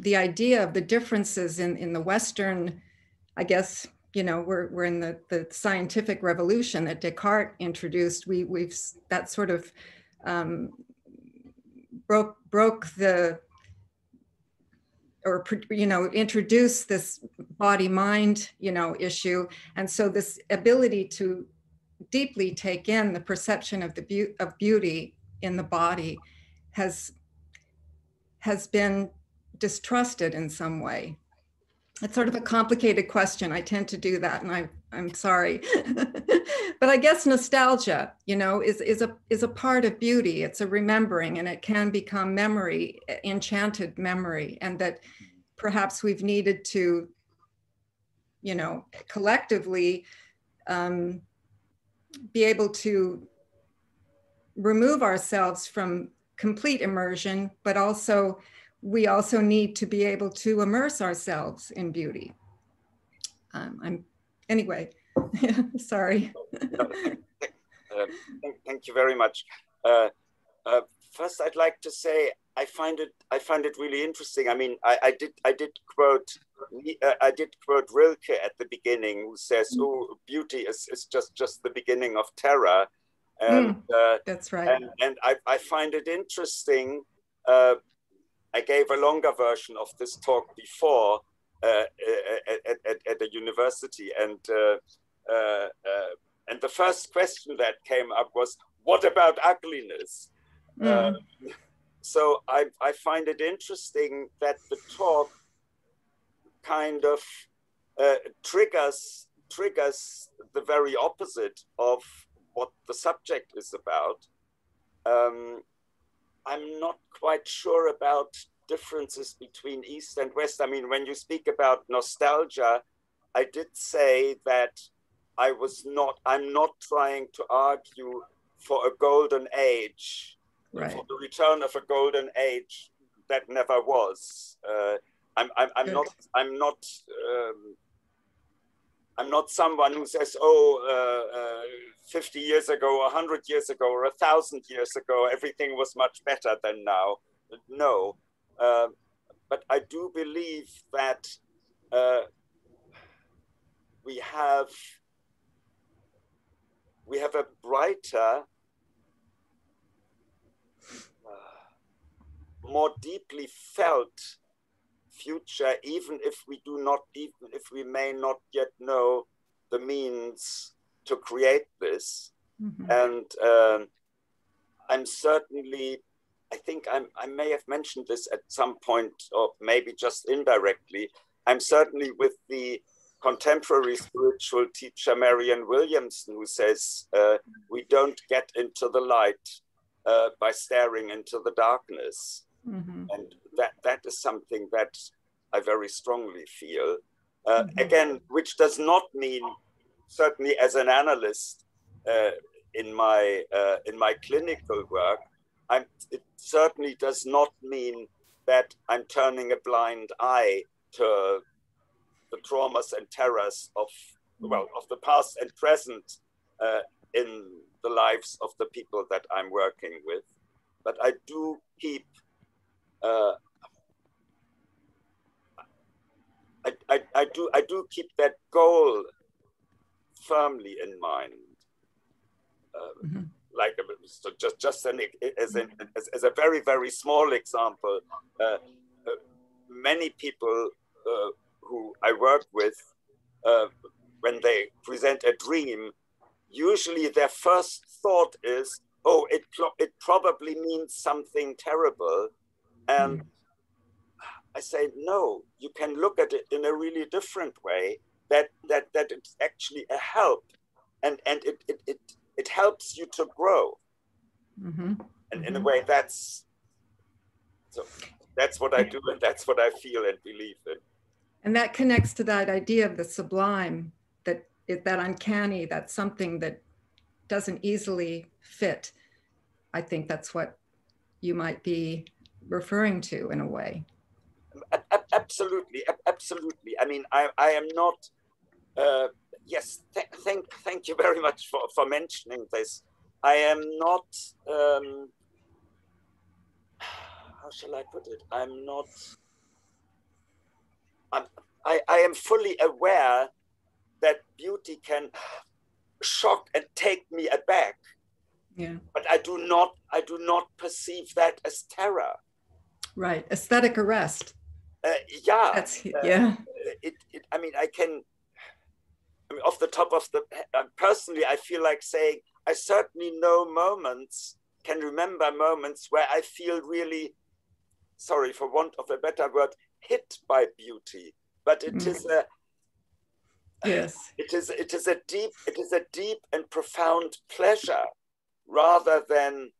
the idea of the differences in, in the Western, I guess, you know, we're, we're in the, the scientific revolution that Descartes introduced. We, we've that sort of um, broke broke the or you know introduced this body mind you know issue. And so this ability to deeply take in the perception of the be- of beauty in the body has has been distrusted in some way. It's sort of a complicated question. I tend to do that and i i'm sorry but I guess nostalgia, you know, is is a is a part of beauty. It's a remembering, and it can become memory, enchanted memory, and that perhaps we've needed to, you know, collectively um, be able to remove ourselves from complete immersion, but also we also need to be able to immerse ourselves in beauty. Um, I'm anyway. Sorry. uh, thank, you very much. Uh, uh, first, I'd like to say I find it I find it really interesting. I mean, I, I did I did quote uh, I did quote Rilke at the beginning, who says, mm. "Oh, beauty is, is just just the beginning of terror." And mm, that's right. And, and I, I find it interesting. Uh, I gave a longer version of this talk before at, at, at, the university, and uh, uh, uh, and the first question that came up was, what about ugliness? Mm. so I, I find it interesting that the talk kind of uh, triggers triggers the very opposite of what the subject is about. Um, I'm not quite sure about differences between East and West. I mean, when you speak about nostalgia, I did say that I was not, I'm not trying to argue for a golden age, Right. for the return of a golden age that never was. Uh, I'm, I'm, I'm not, I'm not, um, I'm not someone who says, oh, uh, uh, 50 years ago, 100 years ago, or 1,000 years ago, everything was much better than now. No. Uh, but I do believe that uh, we have we have a brighter, uh, more deeply felt future, even if we do not, even if we may not yet know the means to create this. Mhm. And um, I'm certainly, I think I'm, I may have mentioned this at some point, or maybe just indirectly. I'm certainly with the contemporary spiritual teacher Marianne Williamson, who says uh, we don't get into the light uh, by staring into the darkness, Mhm. and that that is something that I very strongly feel. Uh, Mhm. Again, which does not mean, certainly as an analyst uh, in my uh, in my clinical work, I'm, it certainly does not mean that I'm turning a blind eye to the traumas and terrors of well of the past and present uh, in the lives of the people that I'm working with. But I do keep uh, I, I, I do I do keep that goal firmly in mind. Uh, Mhm. Like so just just an, as, an, as, as a very very small example, uh, uh, many people uh, who I work with, uh, when they present a dream, usually their first thought is, "Oh, it it probably means something terrible," and I say, no, you can look at it in a really different way. That that that it's actually a help, and and it it it, it helps you to grow. Mhm. And in a Mhm. way, that's so. That's what I do, and that's what I feel and believe in. And that connects to that idea of the sublime, that it, that uncanny, that something that doesn't easily fit. I think that's what you might be referring to in a way. Absolutely, absolutely. I mean, I, I am not. Uh, yes, th- thank thank you very much for for mentioning this. I am not. Um, how shall I put it? I'm not. I'm, I I am fully aware that beauty can shock and take me aback, Yeah. but I do not I do not perceive that as terror. Right. Aesthetic arrest. Uh, yeah, That's, uh, yeah. it, it i mean i can I mean, off the top of the uh, personally i feel like saying i certainly know moments can remember moments where i feel really sorry for want of a better word hit by beauty but it Mm. is a Yes. it is it is a deep it is a deep and profound pleasure rather than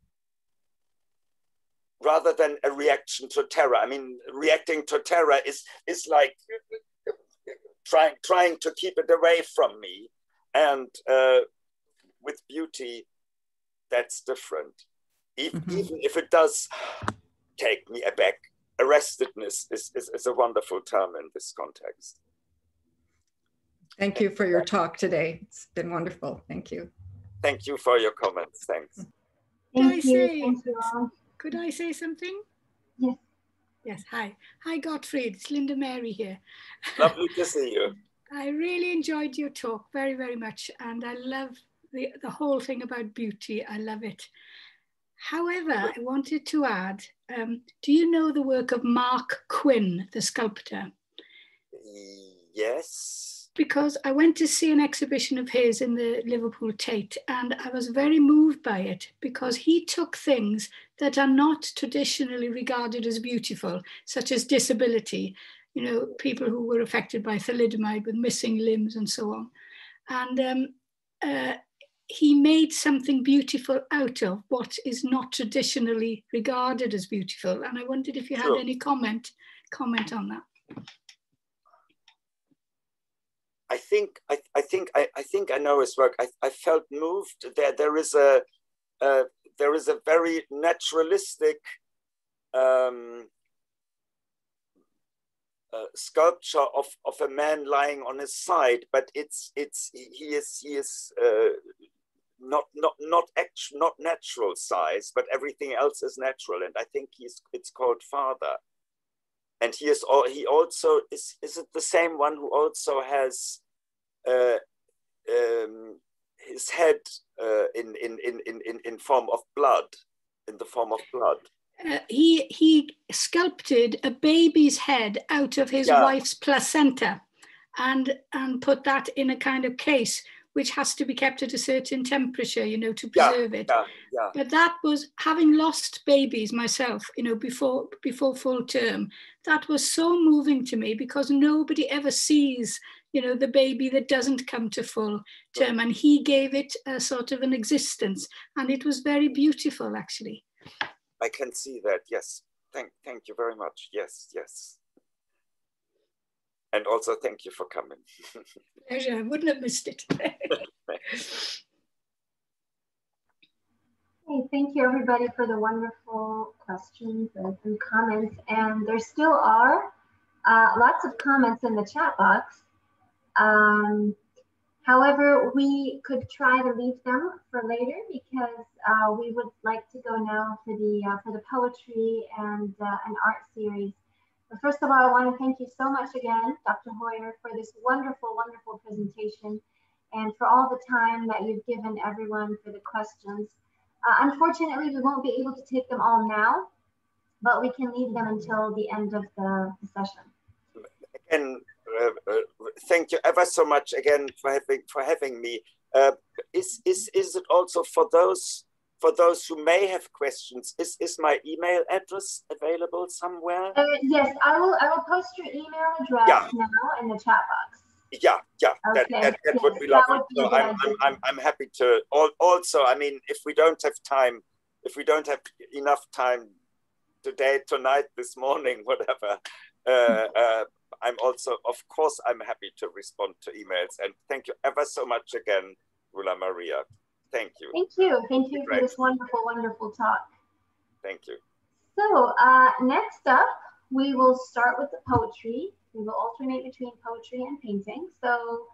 rather than a reaction to terror i mean reacting to terror is is like trying trying to keep it away from me and uh, with beauty that's different even, Mhm. even if it does take me aback arrestedness is, is, is a wonderful term in this context Thank you for your talk today. It's been wonderful. Thank you. thank you for your comments thanks Can I Thank you. say- Thank you. Could I say something? Yes. Yes, hi. Hi, Gottfried. It's Linda Mary here. lovely to see you I really enjoyed your talk very, very much. And I love the, the whole thing about beauty. I love it. However, I wanted to add um, do you know the work of Marc Quinn, the sculptor? Yes. because I went to see an exhibition of his in the Liverpool Tate and I was very moved by it because he took things that are not traditionally regarded as beautiful, such as disability, you know, people who were affected by thalidomide with missing limbs and so on. and um, uh, he made something beautiful out of what is not traditionally regarded as beautiful. And I wondered if you had any comment comment on that. I think I, I think I, I think I know his work. I, I felt moved there. There is a uh, there is a very naturalistic um, uh, sculpture of, of a man lying on his side, but it's it's he is he is uh, not not not not natural size, but everything else is natural, and I think he's it's called Father. And he is all he also is is it the same one who also has uh, um, his head uh, in, in, in, in, in form of blood in the form of blood uh, he he sculpted a baby's head out of his yeah. wife's placenta and and put that in a kind of case which has to be kept at a certain temperature, you know, to preserve yeah, it. Yeah, yeah. But that was having lost babies myself, you know, before before full term. That was so moving to me because nobody ever sees, you know, the baby that doesn't come to full term, and he gave it a sort of an existence, and it was very beautiful, actually. I can see that. Yes. Thank, thank you very much. Yes, yes. And also thank you for coming. Pleasure. I wouldn't have missed it. hey, thank you everybody for the wonderful questions and, and comments. And there still are uh, lots of comments in the chat box. Um, however, we could try to leave them for later because uh, we would like to go now for the uh, for the poetry and uh, an art series but first of all, I want to thank you so much again, Dr. Heuer, for this wonderful, wonderful presentation and for all the time that you've given everyone for the questions. Uh, unfortunately, we won't be able to take them all now, but we can leave them until the end of the, session. Uh, thank you ever so much again for having for having me. Uh, is is is it also for those for those who may have questions, is, is my email address available somewhere? Uh, yes, I will. I will post your email address yeah. now in the chat box. Yeah, yeah, okay. that, that, that yes, would be lovely. Would be so I'm, I'm, I'm, I'm happy to. Also, I mean, if we don't have time, if we don't have enough time today, tonight, this morning, whatever, uh, uh, I'm also, of course, I'm happy to respond to emails. And thank you ever so much again, Rula Maria. Thank you. Thank you. Thank you for this wonderful, wonderful talk. Thank you. So uh, next up, we will start with the poetry. We will alternate between poetry and painting. So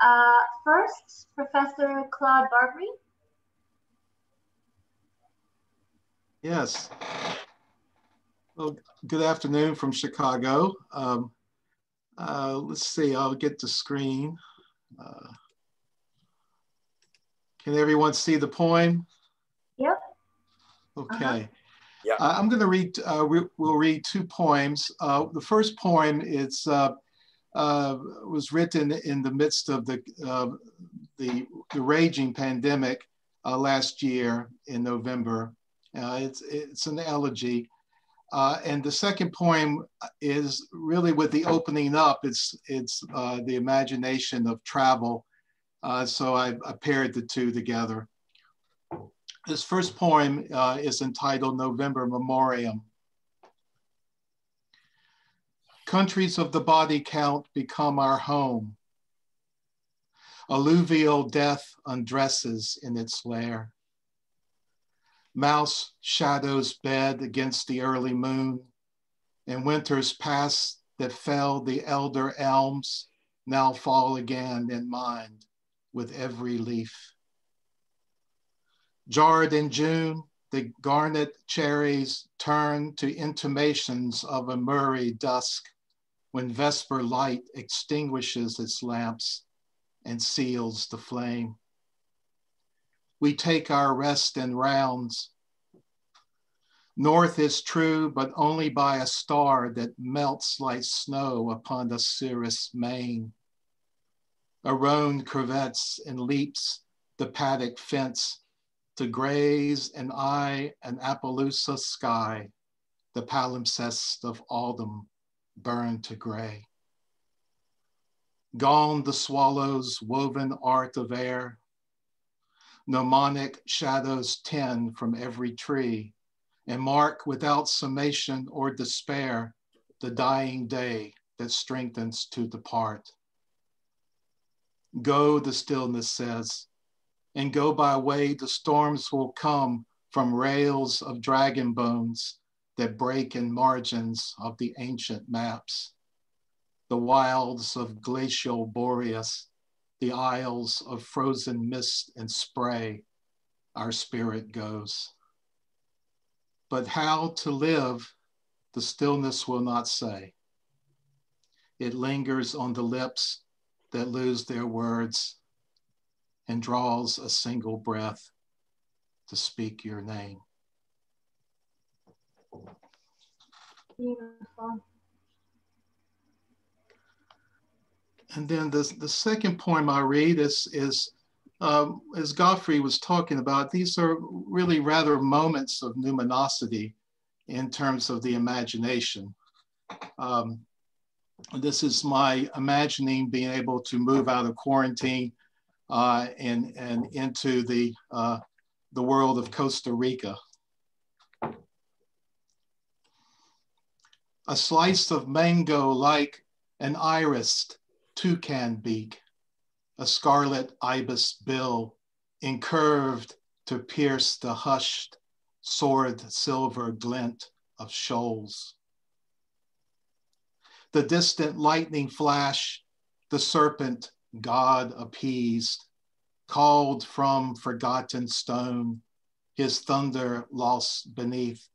uh, first, Professor Claude Barbre. Yes. Well, good afternoon from Chicago. Um, uh, let's see, I'll get the screen. Uh, can everyone see the poem? Yep. Okay. Uh -huh. Yeah. Uh, I'm going to read, uh, we, will read two poems. Uh, the first poem is, uh, uh, was written in the midst of the, the, the, raging pandemic last year in November. it's, it's an elegy. And the second poem is really with the opening up, it's, it's the imagination of travel uh, so I, I, paired the two together. This first poem uh, is entitled November Memoriam. Countries of the body count become our home. Alluvial death undresses in its lair. Mouse shadows bed against the early moon, and winters past that fell the elder elms now fall again in mind with every leaf. Jarred in June, the garnet cherries turn to intimations of a murrey dusk when vesper light extinguishes its lamps and seals the flame. We take our rest in rounds. North is true, but only by a star that melts like snow upon the cirrus main. A roan curvets and leaps the paddock fence to graze and eye an Appaloosa sky, the palimpsest of autumn burned to gray. Gone the swallow's woven art of air. Mnemonic shadows tend from every tree and mark without summation or despair the dying day that strengthens to depart. Go, the stillness says, and go by way the storms will come from rails of dragon bones that break in margins of the ancient maps. The wilds of glacial Boreas, the isles of frozen mist and spray, our spirit goes. But how to live, the stillness will not say. It lingers on the lips that lose their words and draws a single breath to speak your name. Beautiful. And then the, the second poem I read is, is um, as Godfrey was talking about, these are really rather moments of numinosity in terms of the imagination. Um, this is my imagining being able to move out of quarantine uh, and, and into the, uh, the world of Costa Rica. A slice of mango like an iris toucan beak, a scarlet ibis bill incurved to pierce the hushed sword silver glint of shoals the distant lightning flash, the serpent God appeased, called from forgotten stone, his thunder lost beneath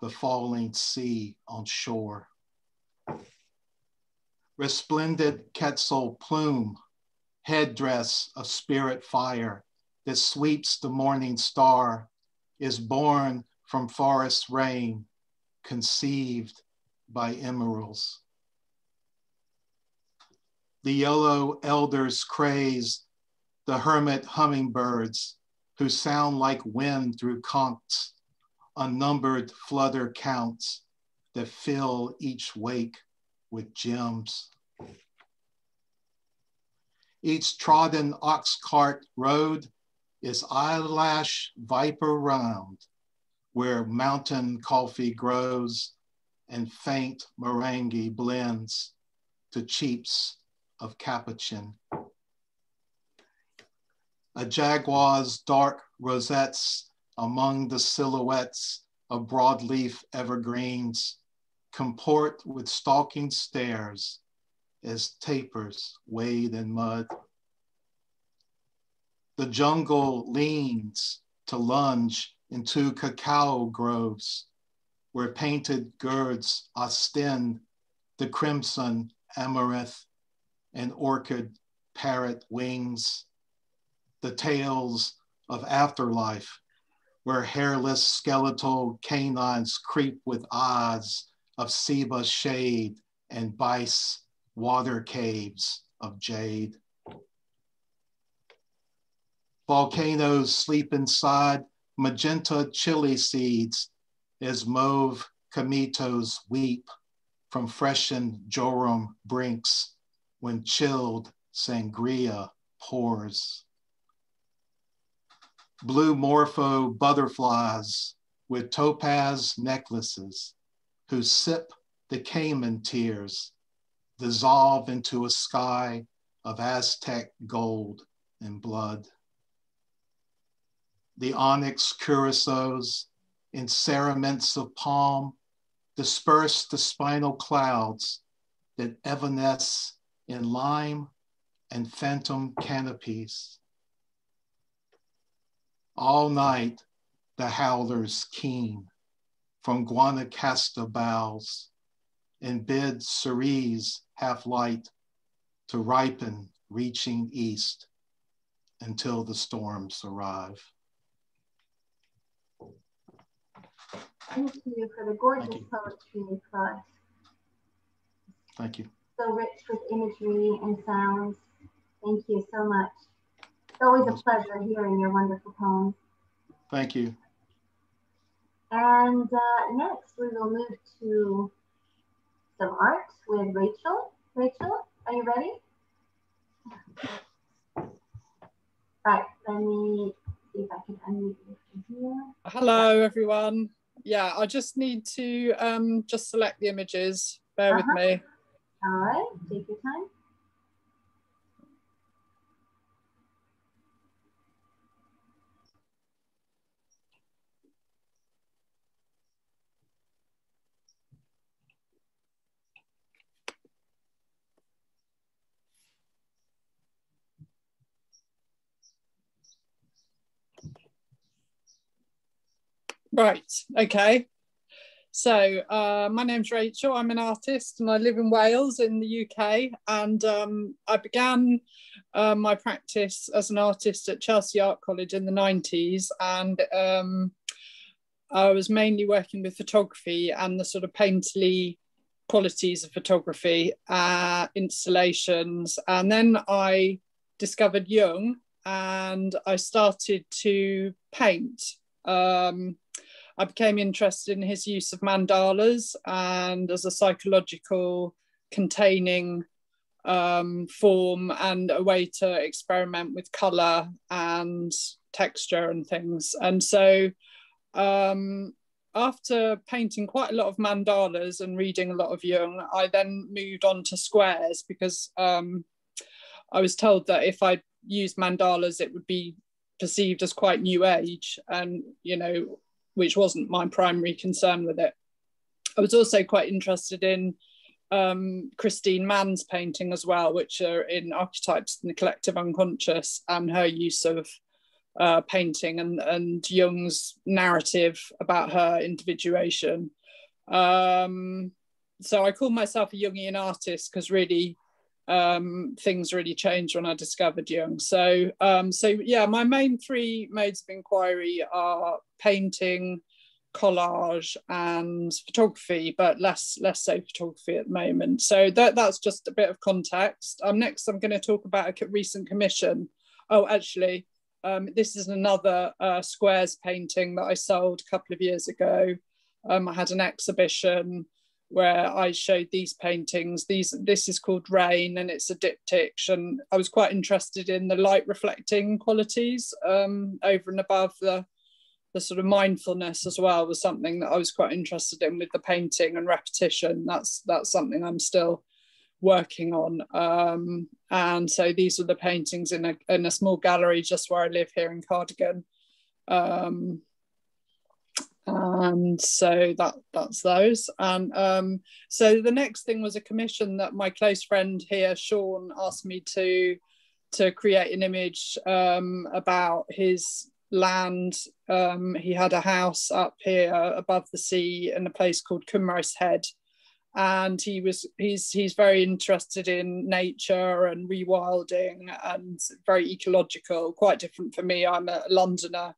the falling sea on shore. Resplendent quetzal plume, headdress of spirit fire that sweeps the morning star, is born from forest rain, conceived by emeralds. The yellow elders craze the hermit hummingbirds who sound like wind through conchs, unnumbered flutter counts that fill each wake with gems. Each trodden ox cart road is eyelash viper round, where mountain coffee grows and faint meringue blends to cheeps of capuchin. A jaguar's dark rosettes among the silhouettes of broadleaf evergreens comport with stalking stairs as tapirs wade in mud. The jungle leans to lunge into cacao groves where painted girds ostend the crimson amaranth and orchid parrot wings, the tales of afterlife, where hairless skeletal canines creep with odds of Seba shade and bice water caves of jade. Volcanoes sleep inside magenta chili seeds as mauve camitos weep from freshened jorum brinks when chilled sangria pours. Blue morpho butterflies with topaz necklaces who sip the caiman tears, dissolve into a sky of Aztec gold and blood. The onyx curassows in cerements of palm disperse the spinal clouds that evanesce in lime and phantom canopies. All night, the howlers keen from Guanacaste boughs and bid cerise half light to ripen reaching east until the storms arrive. Thank you for the gorgeous poetry, Claude. Thank you so rich with imagery and sounds. Thank you so much. It's always a pleasure hearing your wonderful poems. Thank you. And uh, next we will move to some art with Rachael. Rachael, are you ready? All right, let me see if I can unmute you from here. Hello, everyone. Yeah, I just need to um, just select the images. Bear uh -huh. with uh-huh. me. All right, take your time. Right, okay. So uh, my name's Rachael, I'm an artist and I live in Wales in the UK and um, I began uh, my practice as an artist at Chelsea Art College in the 90s and um, I was mainly working with photography and the sort of painterly qualities of photography, uh, installations and then I discovered Jung and I started to paint um, I became interested in his use of mandalas and as a psychological containing um, form and a way to experiment with color and texture and things. And so um, after painting quite a lot of mandalas and reading a lot of Jung, I then moved on to squares because um, I was told that if I used mandalas, it would be perceived as quite new age. And, you know, which wasn't my primary concern with it. I was also quite interested in um, Christiana Morgan's painting as well, which are in archetypes in the collective unconscious and her use of uh, painting and, and Jung's narrative about her individuation. Um, so I call myself a Jungian artist because really um, things really changed when I discovered Jung. So, um, so yeah, my main three modes of inquiry are painting, collage, and photography, but less less so photography at the moment. So that that's just a bit of context. Um, next, I'm going to talk about a recent commission. Oh, actually, um, this is another uh, squares painting that I sold a couple of years ago. Um, I had an exhibition where I showed these paintings. These this is called Rain, and it's a diptych. And I was quite interested in the light reflecting qualities um, over and above the the sort of mindfulness as well was something that I was quite interested in with the painting and repetition. That's that's something I'm still working on. Um, and so these are the paintings in a in a small gallery just where I live here in Cardigan. Um, and so that that's those. And um, so the next thing was a commission that my close friend here sean asked me to to create an image um, about his land. Um, he had a house up here above the sea in a place called Cumro's Head. And he was he's he's very interested in nature and rewilding and very ecological quite different for me. I'm a londoner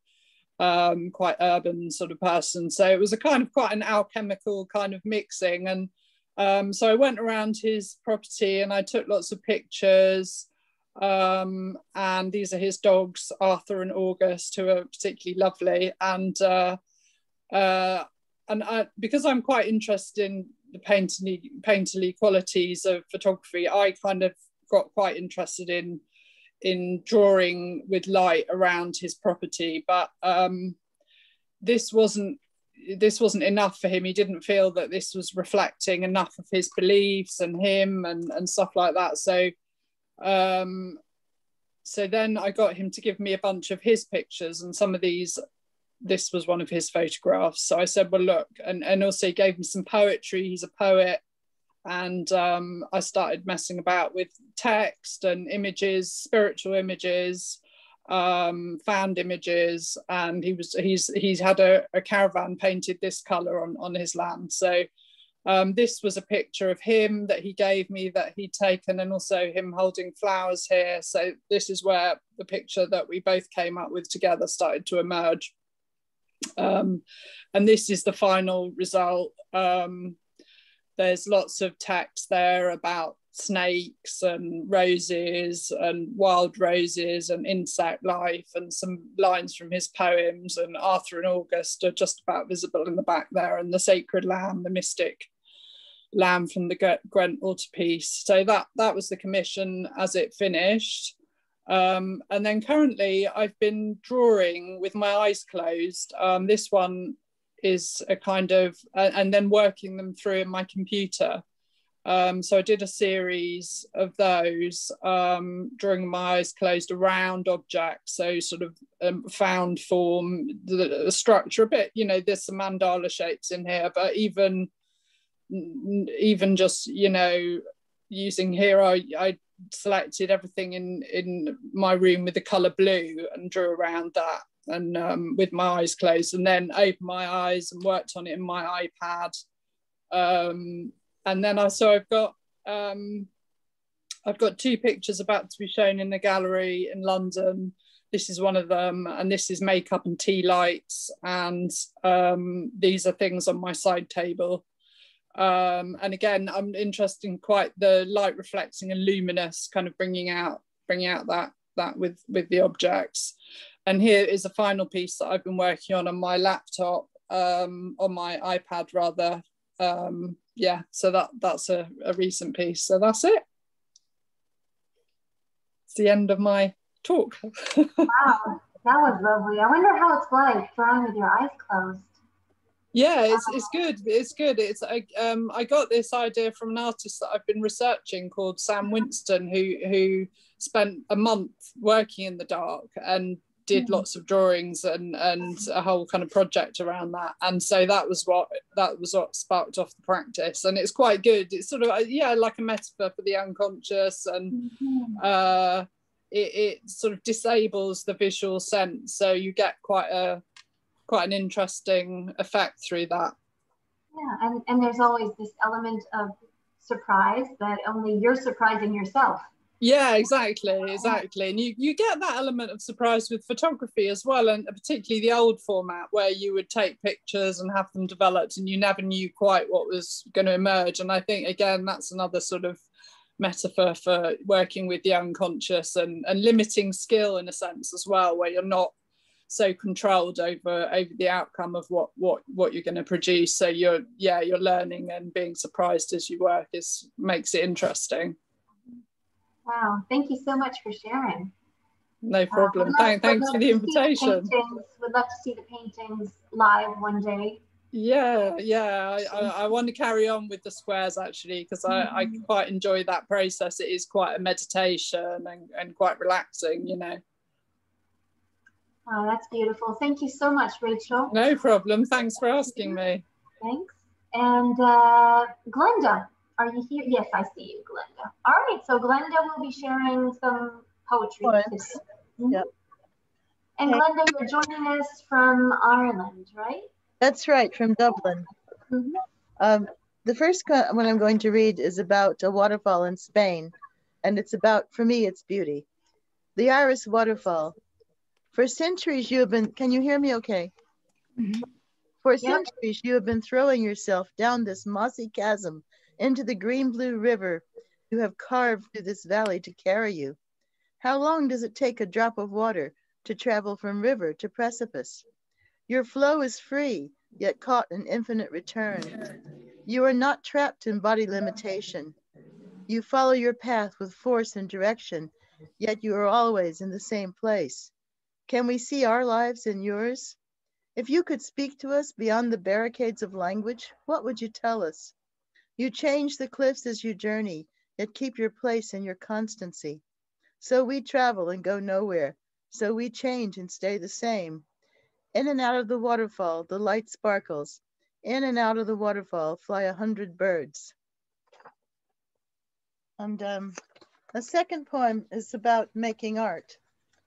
um, quite urban sort of person. So it was a kind of quite an alchemical kind of mixing. And um, so I went around his property and I took lots of pictures. Um, and these are his dogs, Arthur and August, who are particularly lovely. And uh, uh, and I, because I'm quite interested in the painterly, painterly qualities of photography, I kind of got quite interested in in drawing with light around his property, but um, this wasn't this wasn't enough for him. He didn't feel that this was reflecting enough of his beliefs and him and and stuff like that. So um, so then I got him to give me a bunch of his pictures and some of these this was one of his photographs. So I said, well, look, and, and also he gave me some poetry. He's a poet and um, I started messing about with text and images, spiritual images, um, found images, and he was he's he's had a, a caravan painted this color on on his land. So um, this was a picture of him that he gave me that he'd taken, and also him holding flowers here. So this is where the picture that we both came up with together started to emerge. Um, and this is the final result. There's lots of text there about snakes and roses and wild roses and insect life and some lines from his poems and Arthur and August are just about visible in the back there and the sacred lamb, the mystic lamb from the Ghent altarpiece. So that that was the commission as it finished. Um, and then currently I've been drawing with my eyes closed. Um, this one is a kind of, uh, and then working them through in my computer. Um, so I did a series of those, um, drawing my eyes closed around objects. So sort of um, found form, the, the, structure a bit, you know, there's some mandala shapes in here, but even, even just, you know, using here, I, I selected everything in, in my room with the color blue and drew around that and um, with my eyes closed and then opened my eyes and worked on it in my iPad. Um, and then I so I've got um, I've got two pictures about to be shown in the gallery in London. This is one of them, and this is makeup and tea lights, and um, these are things on my side table. Um, and again, I'm interested in quite the light reflecting and luminous, kind of bringing out bringing out that that with with the objects. And here is a final piece that I've been working on on my laptop, um, on my iPad rather, um, yeah, so that that's a, a recent piece. So that's it. It's the end of my talk. wow, that was lovely. I wonder how it's like drawing with your eyes closed. Yeah, it's, it's good. It's good. It's I um I got this idea from an artist that I've been researching called Sam Winston, who who spent a month working in the dark and did mm. lots of drawings and and a whole kind of project around that. And so that was what that was what sparked off the practice. And it's quite good. It's sort of yeah like a metaphor for the unconscious and mm-hmm. uh it, it sort of disables the visual sense. So you get quite a quite an interesting effect through that. Yeah and and there's always this element of surprise that only you're surprising yourself yeah exactly exactly. And you, you get that element of surprise with photography as well and particularly the old format where you would take pictures and have them developed and you never knew quite what was going to emerge. And i think again that's another sort of metaphor for working with the unconscious and, and limiting skill in a sense as well where you're not so controlled over over the outcome of what what what you're going to produce. So you're yeah you're learning and being surprised as you work is makes it interesting Wow, thank you so much for sharing. No uh, problem. Uh, Thank, thanks for the invitation. The we'd love to see the paintings live one day. Yeah, yeah. I, I, I want to carry on with the squares actually because I, mm-hmm. I quite enjoy that process. It is quite a meditation and, and quite relaxing, you know. Oh, that's beautiful. Thank you so much, Rachael. No problem. Thanks for asking me. Thanks. And uh, Glenda, are you here? Yes, I see you, Glenda. All right, so Glenda will be sharing some poetry. Mm-hmm. Yep. And okay. Glenda, you're joining us from Ireland, right? That's right, from Dublin. Mm -hmm. um, the first one I'm going to read is about a waterfall in Spain, and it's about, for me, its beauty. The Iris Waterfall. For centuries, you have been, can you hear me okay? Mm -hmm. For yep. centuries, you have been throwing yourself down this mossy chasm into the green blue river you have carved through this valley to carry you. How long does it take a drop of water to travel from river to precipice? Your flow is free, yet caught in infinite return. You are not trapped in body limitation. You follow your path with force and direction, yet you are always in the same place. Can we see our lives in yours? If you could speak to us beyond the barricades of language, what would you tell us? You change the cliffs as you journey, yet keep your place and your constancy. So we travel and go nowhere. So we change and stay the same. In and out of the waterfall, the light sparkles. In and out of the waterfall fly a hundred birds. And um, a second poem is about making art,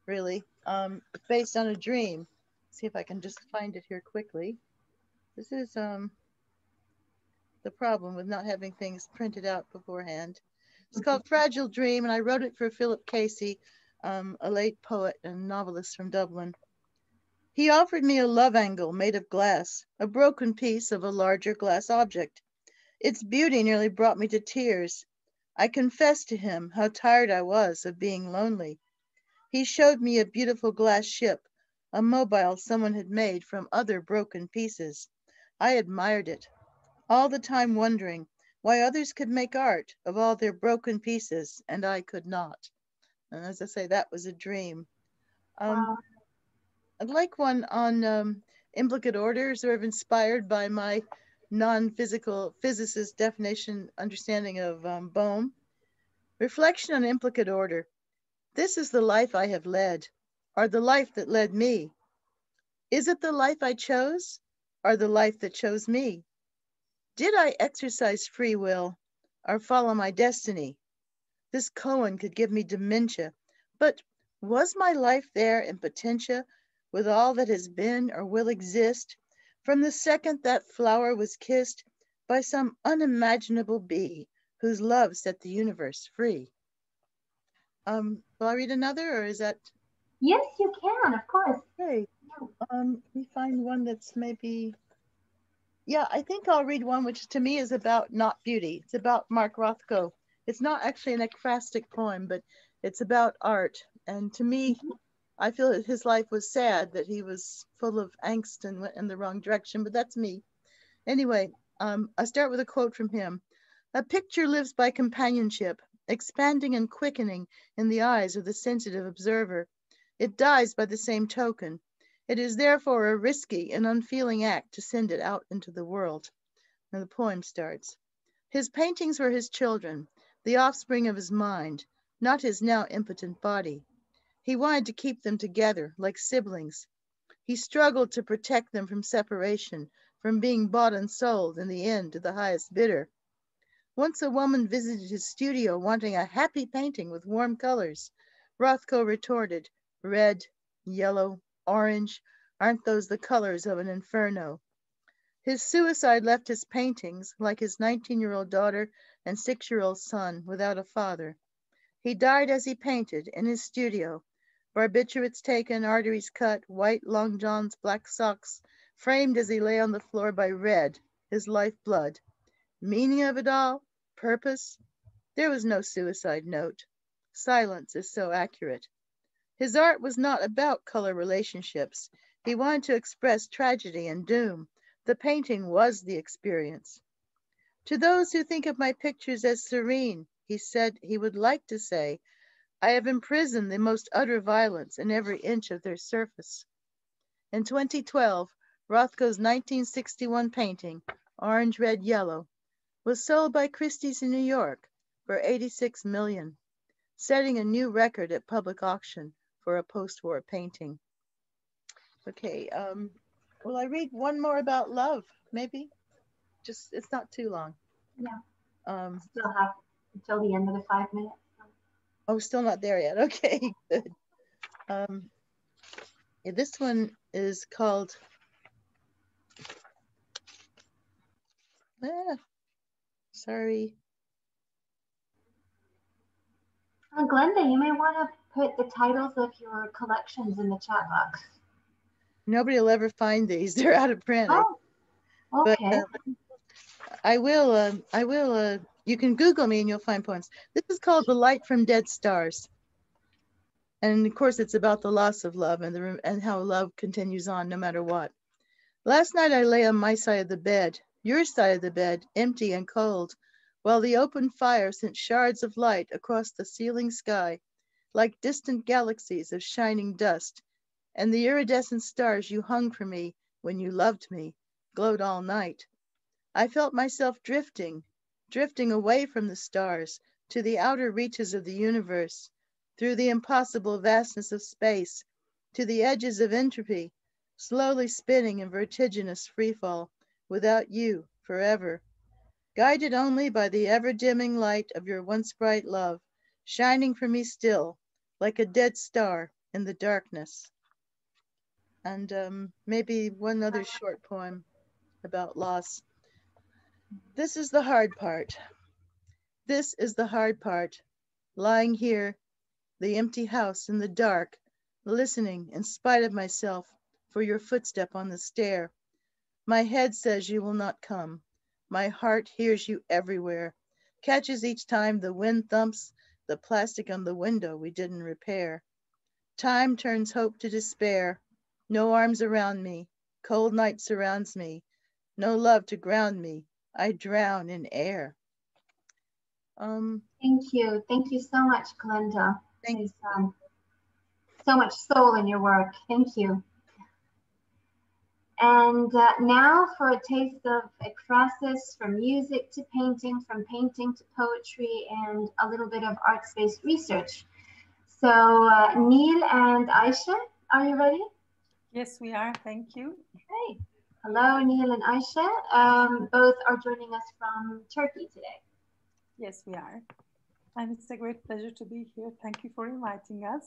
really, um, based on a dream. See if I can just find it here quickly. This is um, the problem with not having things printed out beforehand. It's called Fragile Dream, and I wrote it for Philip Casey, um, a late poet and novelist from Dublin. He offered me a love angle made of glass, a broken piece of a larger glass object. Its beauty nearly brought me to tears. I confessed to him how tired I was of being lonely. He showed me a beautiful glass ship, a mobile someone had made from other broken pieces. I admired it all the time wondering why others could make art of all their broken pieces and I could not. And as I say, that was a dream. Um, wow. I'd like one on um, implicate orders, sort of inspired by my non-physical physicist definition understanding of um, Bohm. Reflection on implicate order. This is the life I have led, or the life that led me. Is it the life I chose, or the life that chose me? Did I exercise free will, or follow my destiny? This koan could give me dementia, but was my life there in potentia with all that has been or will exist from the second that flower was kissed by some unimaginable bee whose love set the universe free. Um, will I read another or is that? Yes, you can, of course. Okay. Um, let me find one that's maybe, yeah, I think I'll read one which to me is about not beauty. It's about Mark Rothko. It's not actually an ekphrastic poem, but it's about art. And to me. I feel that his life was sad, that he was full of angst and went in the wrong direction, but that's me. Anyway, um, I start with a quote from him. A picture lives by companionship, expanding and quickening in the eyes of the sensitive observer. It dies by the same token. It is therefore a risky and unfeeling act to send it out into the world. And the poem starts. His paintings were his children, the offspring of his mind, not his now impotent body. He wanted to keep them together like siblings. He struggled to protect them from separation, from being bought and sold in the end to the highest bidder. Once a woman visited his studio wanting a happy painting with warm colors. Rothko retorted, red, yellow, orange, aren't those the colors of an inferno? His suicide left his paintings, like his 19-year-old daughter and six-year-old son, without a father. He died as he painted, in his studio, barbiturates taken, arteries cut, white long johns, black socks, framed as he lay on the floor by red, his life blood. Meaning of it all? Purpose? There was no suicide note. Silence is so accurate. His art was not about color relationships. He wanted to express tragedy and doom. The painting was the experience. To those who think of my pictures as serene, he said he would like to say I have imprisoned the most utter violence in every inch of their surface. In 2012, Rothko's 1961 painting, Orange, Red, Yellow, was sold by Christie's in New York for 86 million, setting a new record at public auction for a post-war painting. Okay, um, will I read one more about love, maybe? Just, it's not too long. Yeah. Um, Still have until the end of the five minutes. Oh, still not there yet. Okay, good. Um, yeah, this one is called. Ah, sorry. Uh, Glenda, you may want to put the titles of your collections in the chat box. Nobody will ever find these; they're out of print. Oh, okay. But, uh, I will. Uh, I will uh, you can Google me and you'll find poems. This is called The Light from Dead Stars. And of course, it's about the loss of love and, the, and how love continues on no matter what. Last night, I lay on my side of the bed, your side of the bed, empty and cold, while the open fire sent shards of light across the ceiling sky, like distant galaxies of shining dust. And the iridescent stars you hung for me when you loved me glowed all night. I felt myself drifting, drifting away from the stars to the outer reaches of the universe, through the impossible vastness of space, to the edges of entropy, slowly spinning in vertiginous freefall, without you, forever. Guided only by the ever-dimming light of your once bright love, shining for me still, like a dead star in the darkness. And um, maybe one other short poem about loss. This is the hard part. This is the hard part. Lying here, the empty house in the dark, listening in spite of myself for your footstep on the stair. My head says you will not come. My heart hears you everywhere, catches each time the wind thumps the plastic on the window we didn't repair. Time turns hope to despair. No arms around me. Cold night surrounds me. No love to ground me. I drown in air. Um, Thank you. Thank you so much, Glenda. Thanks. Um, so much soul in your work. Thank you. And uh, now for a taste of ekphrasis from music to painting, from painting to poetry, and a little bit of arts-based research. So uh, Nil and Ayşe, are you ready? Yes, we are. Thank you. Okay. Hello, Nil and Ayşe. Um, both are joining us from Turkey today. Yes, we are. And it's a great pleasure to be here. Thank you for inviting us.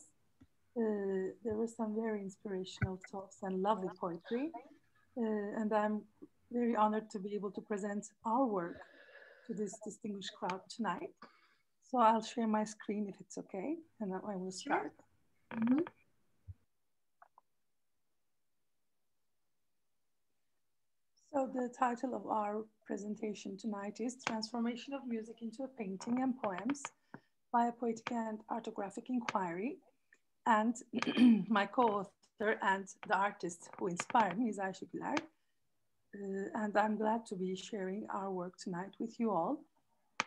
Uh, there were some very inspirational talks and lovely poetry. Uh, and I'm very honored to be able to present our work to this distinguished crowd tonight. So I'll share my screen if it's okay, and I will start. Sure. Mm -hmm. So the title of our presentation tonight is Transformation of Music into a Painting and Poems by a Poetic and Artographic Inquiry. And my co-author and the artist who inspired me is Ayşe Güler. Uh, and I'm glad to be sharing our work tonight with you all.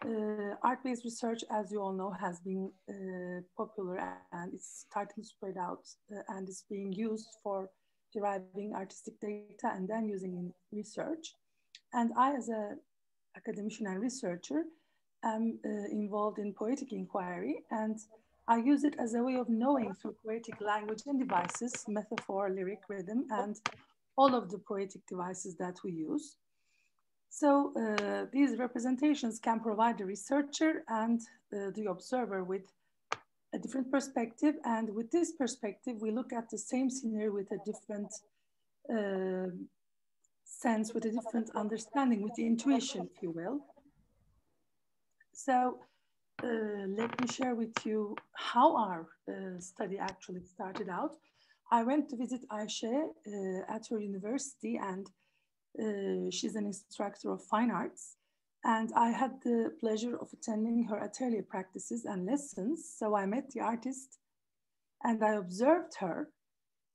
Uh, art-based research, as you all know, has been uh, popular and it's starting to spread out uh, and is being used for deriving artistic data and then using in research. And I, as a academician and researcher, am uh, involved in poetic inquiry and I use it as a way of knowing through poetic language and devices, metaphor, lyric, rhythm, and all of the poetic devices that we use. So uh, these representations can provide the researcher and uh, the observer with a different perspective. And with this perspective, we look at the same scenery with a different uh, sense, with a different understanding, with the intuition, if you will. So uh, let me share with you how our uh, study actually started out. I went to visit Ayşe uh, at her university and uh, she's an instructor of fine arts. And I had the pleasure of attending her atelier practices and lessons. So I met the artist and I observed her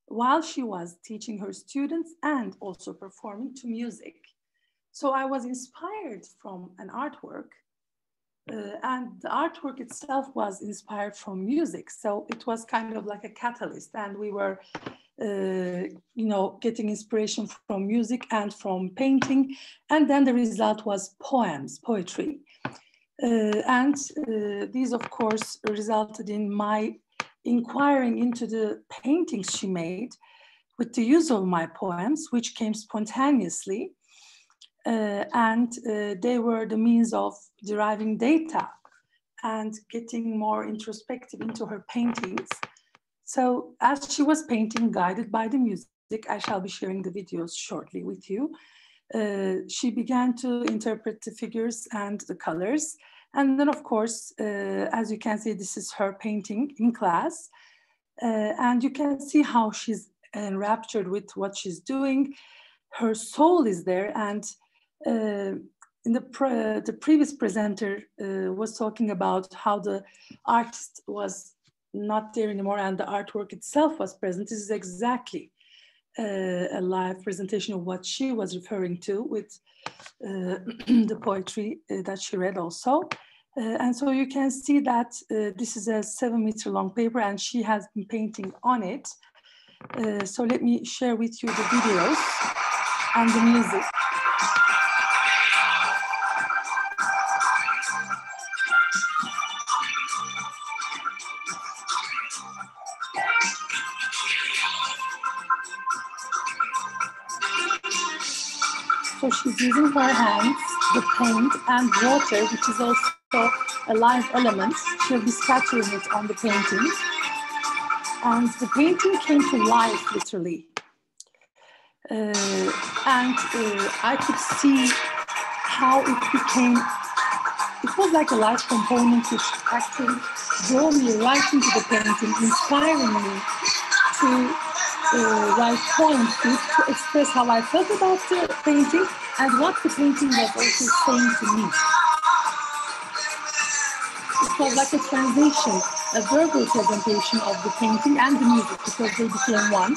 while she was teaching her students and also performing to music. So I was inspired from an artwork uh, and the artwork itself was inspired from music. So it was kind of like a catalyst and we were uh, you know, getting inspiration from music and from painting. And then the result was poems, poetry. Uh, and uh, these, of course, resulted in my inquiring into the paintings she made with the use of my poems, which came spontaneously. Uh, and uh, they were the means of deriving data and getting more introspective into her paintings so as she was painting, guided by the music, I shall be sharing the videos shortly with you. Uh, she began to interpret the figures and the colors. And then of course, uh, as you can see, this is her painting in class. Uh, and you can see how she's enraptured with what she's doing. Her soul is there. And the, pre the previous presenter uh, was talking about how the artist was not there anymore and the artwork itself was present. This is exactly uh, a live presentation of what she was referring to with uh, the poetry uh, that she read also. Uh, and so you can see that uh, this is a seven meter long paper and she has been painting on it. Uh, so let me share with you the videos and the music. Using her hands, the paint and water, which is also a live element. She'll be scattering it on the painting. And the painting came to life, literally. Uh, and uh, I could see how it became, it was like a life component which actually drew me right into the painting, inspiring me to uh, write poems to, to express how I felt about the painting and what the painting was also saying to me. It was like a translation, a verbal presentation of the painting and the music because they became one.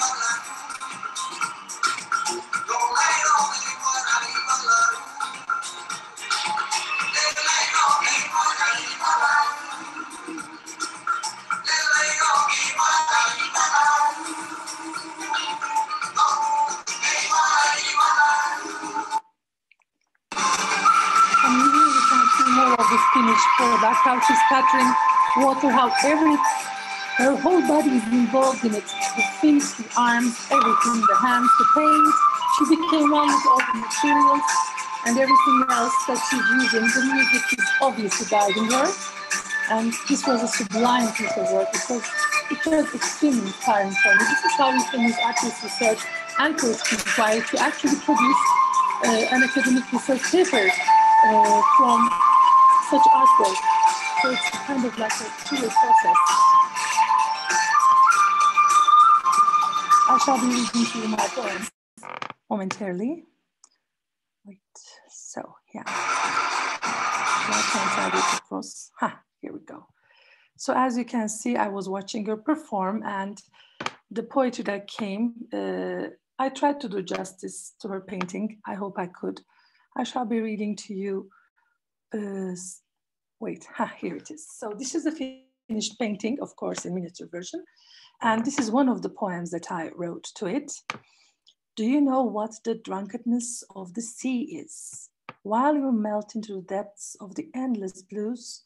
She's scattering water, how every her whole body is involved in it. The feet, the arms, everything, the hands, the paint. She became one with all the materials and everything else that she's using. The music is obviously guiding her. And this was a sublime piece of work because it was extremely inspiring for me. This is how you can use artist research and poetry inquiry to actually produce uh, an academic research paper uh, from such artwork. So it's kind of like a two-way process. I shall be reading to you my poems momentarily. Wait, so yeah. Get across? Ha, here we go. So as you can see, I was watching her perform and the poetry that came, uh, I tried to do justice to her painting. I hope I could. I shall be reading to you. Uh, wait, ha, ah, here it is. So this is a finished painting, of course, in miniature version. And this is one of the poems that I wrote to it. Do you know what the drunkenness of the sea is? While you melt into the depths of the endless blues,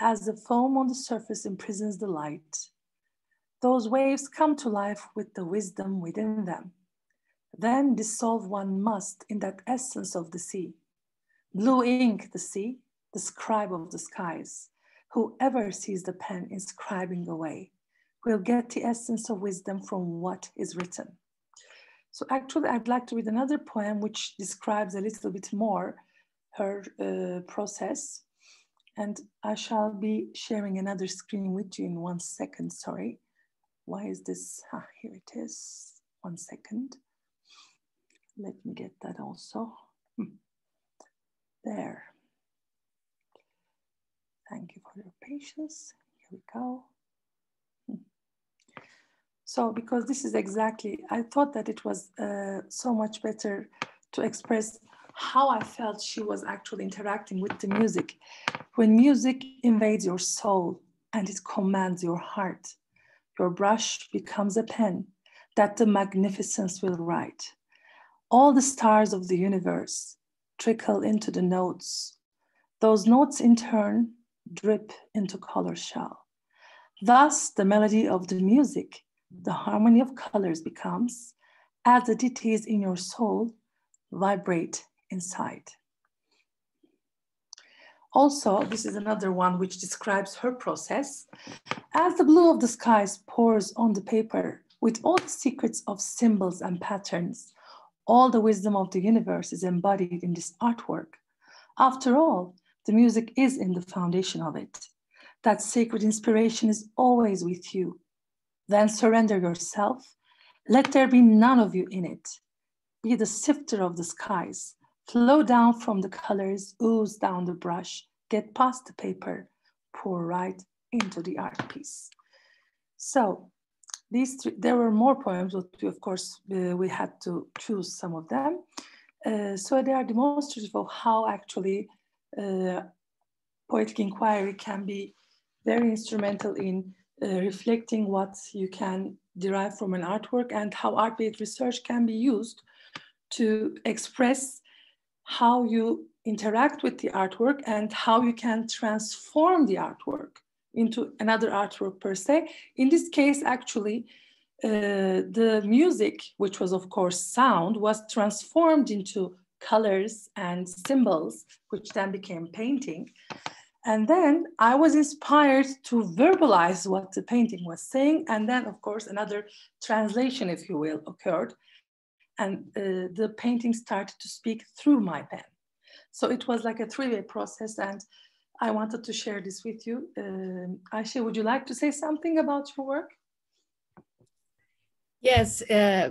as the foam on the surface imprisons the light, those waves come to life with the wisdom within them then dissolve one must in that essence of the sea. Blue ink, the sea, the scribe of the skies. Whoever sees the pen inscribing away will get the essence of wisdom from what is written. So actually, I'd like to read another poem which describes a little bit more her uh, process. And I shall be sharing another screen with you in one second, sorry. Why is this? Ah, here it is, one second. Let me get that also. Hmm. There. Thank you for your patience. Here we go. Hmm. So, because this is exactly, I thought that it was uh, so much better to express how I felt she was actually interacting with the music. When music invades your soul and it commands your heart, your brush becomes a pen that the magnificence will write all the stars of the universe trickle into the notes. Those notes in turn drip into color shell. Thus, the melody of the music, the harmony of colors becomes as the deities in your soul vibrate inside. Also, this is another one which describes her process. As the blue of the skies pours on the paper with all the secrets of symbols and patterns, all the wisdom of the universe is embodied in this artwork. After all, the music is in the foundation of it. That sacred inspiration is always with you. Then surrender yourself. Let there be none of you in it. Be the sifter of the skies. Flow down from the colors, ooze down the brush, get past the paper, pour right into the art piece. So these three, there were more poems, but we, of course, uh, we had to choose some of them. Uh, so they are demonstrative of how actually poetic inquiry can be very instrumental in uh, reflecting what you can derive from an artwork and how art-based research can be used to express how you interact with the artwork and how you can transform the artwork into another artwork per se. In this case, actually, uh, the music, which was of course sound, was transformed into colors and symbols, which then became painting. And then I was inspired to verbalize what the painting was saying. And then, of course, another translation, if you will, occurred. And uh, the painting started to speak through my pen. So it was like a three way process. And I wanted to share this with you. Uh, Ayşe, would you like to say something about your work? Yes, uh,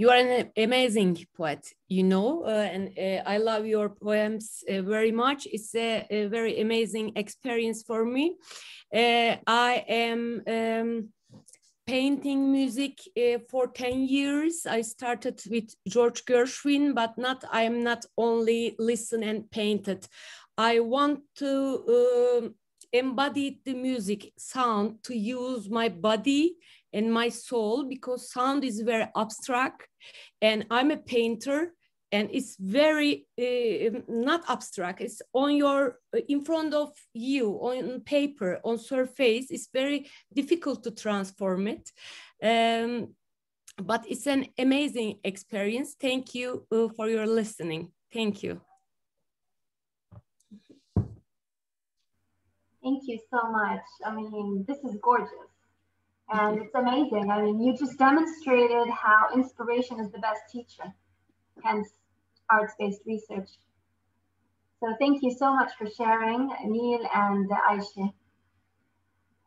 you are an amazing poet, you know, uh, and uh, I love your poems uh, very much. It's a, a, very amazing experience for me. I am um, painting music uh, for 10 years. I started with George Gershwin, but not, I am not only listen and painted. I want to uh, embody the music sound to use my body and my soul because sound is very abstract and I'm a painter and it's very uh, not abstract. It's on your in front of you on paper on surface it's very difficult to transform it. Um, but it's an amazing experience. Thank you uh, for your listening. Thank you. Thank you so much. I mean this is gorgeous and it's amazing i mean you just demonstrated how inspiration is the best teacher hence arts-based research. So thank you so much for sharing, Nil and Ayşe.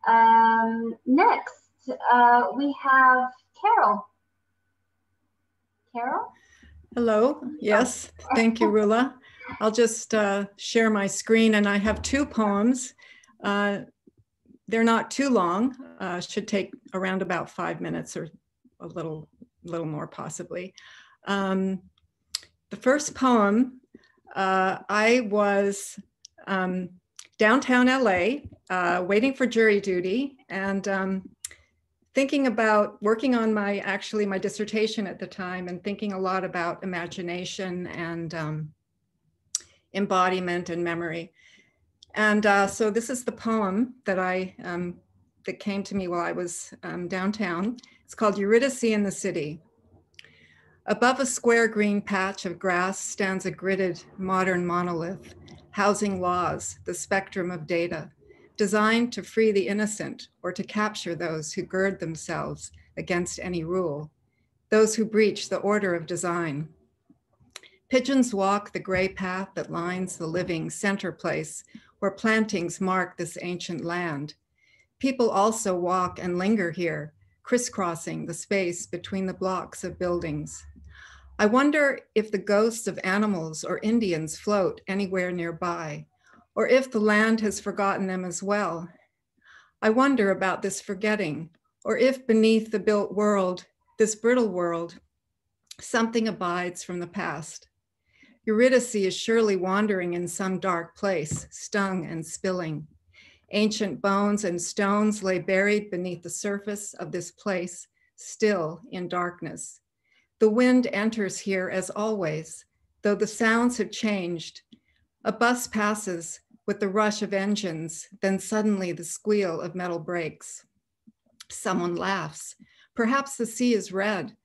Um, next, uh, we have Carole. Carole? Hello, yes, thank you, Rula. I'll just uh, share my screen and I have two poems. Uh, they're not too long, uh, should take around about five minutes or a little, little more possibly. Um, the first poem, uh, I was um, downtown LA, uh, waiting for jury duty, and um, thinking about working on my actually my dissertation at the time, and thinking a lot about imagination and um, embodiment and memory. And uh, so this is the poem that I um, that came to me while I was um, downtown. It's called Eurydice in the City. Above a square green patch of grass stands a gridded modern monolith, housing laws, the spectrum of data, designed to free the innocent or to capture those who gird themselves against any rule, those who breach the order of design. Pigeons walk the gray path that lines the living center place where plantings mark this ancient land. People also walk and linger here, crisscrossing the space between the blocks of buildings. I wonder if the ghosts of animals or Indians float anywhere nearby, or if the land has forgotten them as well. I wonder about this forgetting, or if beneath the built world, this brittle world, something abides from the past. Eurydice is surely wandering in some dark place, stung and spilling. Ancient bones and stones lay buried beneath the surface of this place, still in darkness. The wind enters here as always, though the sounds have changed. A bus passes with the rush of engines, then suddenly the squeal of metal brakes. Someone laughs. Perhaps the sea is red.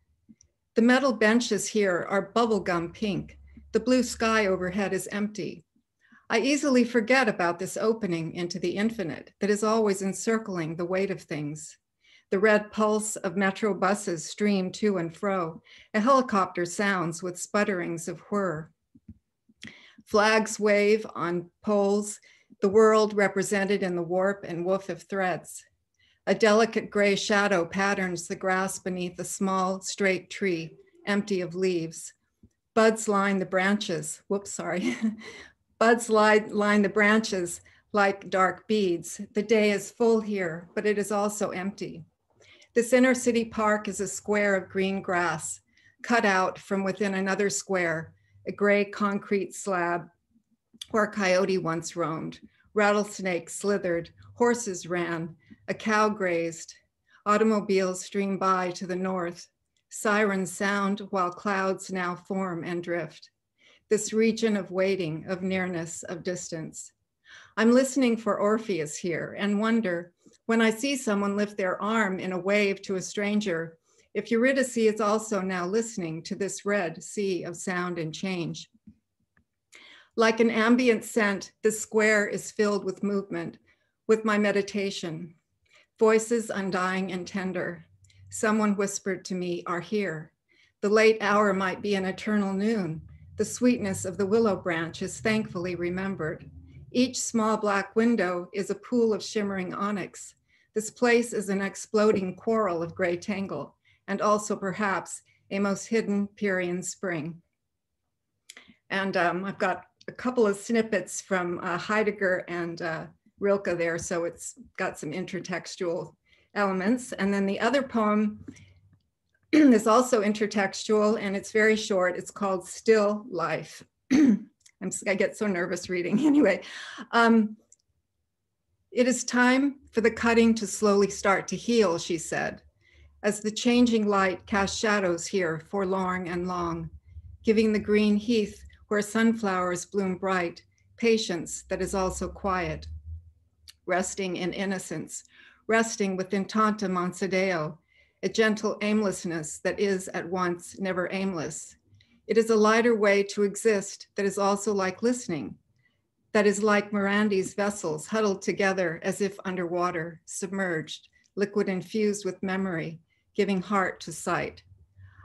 The metal benches here are bubblegum pink. The blue sky overhead is empty. I easily forget about this opening into the infinite that is always encircling the weight of things. The red pulse of metro buses stream to and fro. A helicopter sounds with sputterings of whir. Flags wave on poles, the world represented in the warp and woof of threads. A delicate gray shadow patterns the grass beneath a small, straight tree, empty of leaves. Buds line the branches. Whoops, sorry. Buds line, line the branches like dark beads. The day is full here, but it is also empty. This inner city park is a square of green grass cut out from within another square, a gray concrete slab where a coyote once roamed, rattlesnakes slithered, horses ran, a cow grazed, automobiles streamed by to the north, sirens sound while clouds now form and drift. This region of waiting, of nearness, of distance. I'm listening for Orpheus here and wonder when I see someone lift their arm in a wave to a stranger, if Eurydice is also now listening to this red sea of sound and change. Like an ambient scent, the square is filled with movement, with my meditation. Voices undying and tender. Someone whispered to me, are here. The late hour might be an eternal noon. The sweetness of the willow branch is thankfully remembered. Each small black window is a pool of shimmering onyx. This place is an exploding quarrel of gray tangle, and also perhaps a most hidden Pierian spring. And um, I've got a couple of snippets from uh, Heidegger and uh, Rilke there, so it's got some intertextual elements. And then the other poem is also intertextual and it's very short. It's called Still Life. I'm, I get so nervous reading anyway. Um, it is time for the cutting to slowly start to heal, she said, as the changing light casts shadows here forlorn and long, giving the green heath where sunflowers bloom bright, patience that is also quiet, resting in innocence, resting within Tanta Mansidão, a gentle aimlessness that is at once never aimless. It is a lighter way to exist that is also like listening, that is like Morandi's vessels huddled together as if underwater, submerged, liquid infused with memory, giving heart to sight.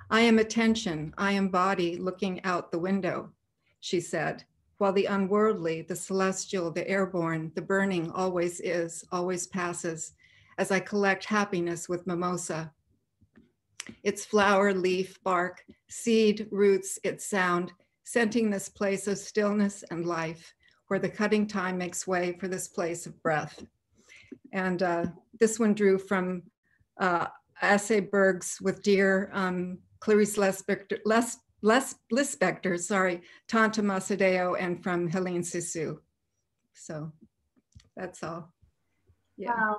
I am attention, I am body looking out the window, she said, while the unworldly, the celestial, the airborne, the burning always is, always passes, as I collect happiness with mimosa. Its flower, leaf, bark, seed, roots, its sound, scenting this place of stillness and life, where the cutting time makes way for this place of breath. And uh, this one drew from uh, Assay Bergs with dear um, Clarice Lispector, Les, Les, sorry, Tanta Mansidão, and from Helene Cixous. So that's all. Yeah. Wow.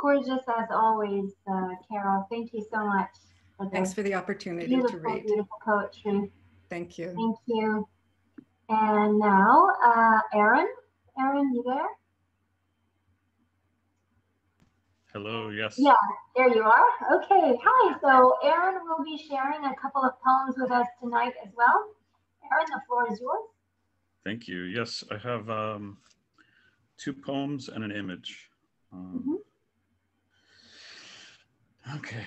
Gorgeous as always, uh, Carole. Thank you so much. For Thanks for the opportunity beautiful, to read. Beautiful poetry. Thank you. Thank you. And now, uh, Aaron. Aaron, you there? Hello, yes. Yeah, there you are. Okay, hi. So Aaron will be sharing a couple of poems with us tonight as well. Aaron, the floor is yours. Thank you. Yes, I have um, two poems and an image. Um, mm -hmm. Okay.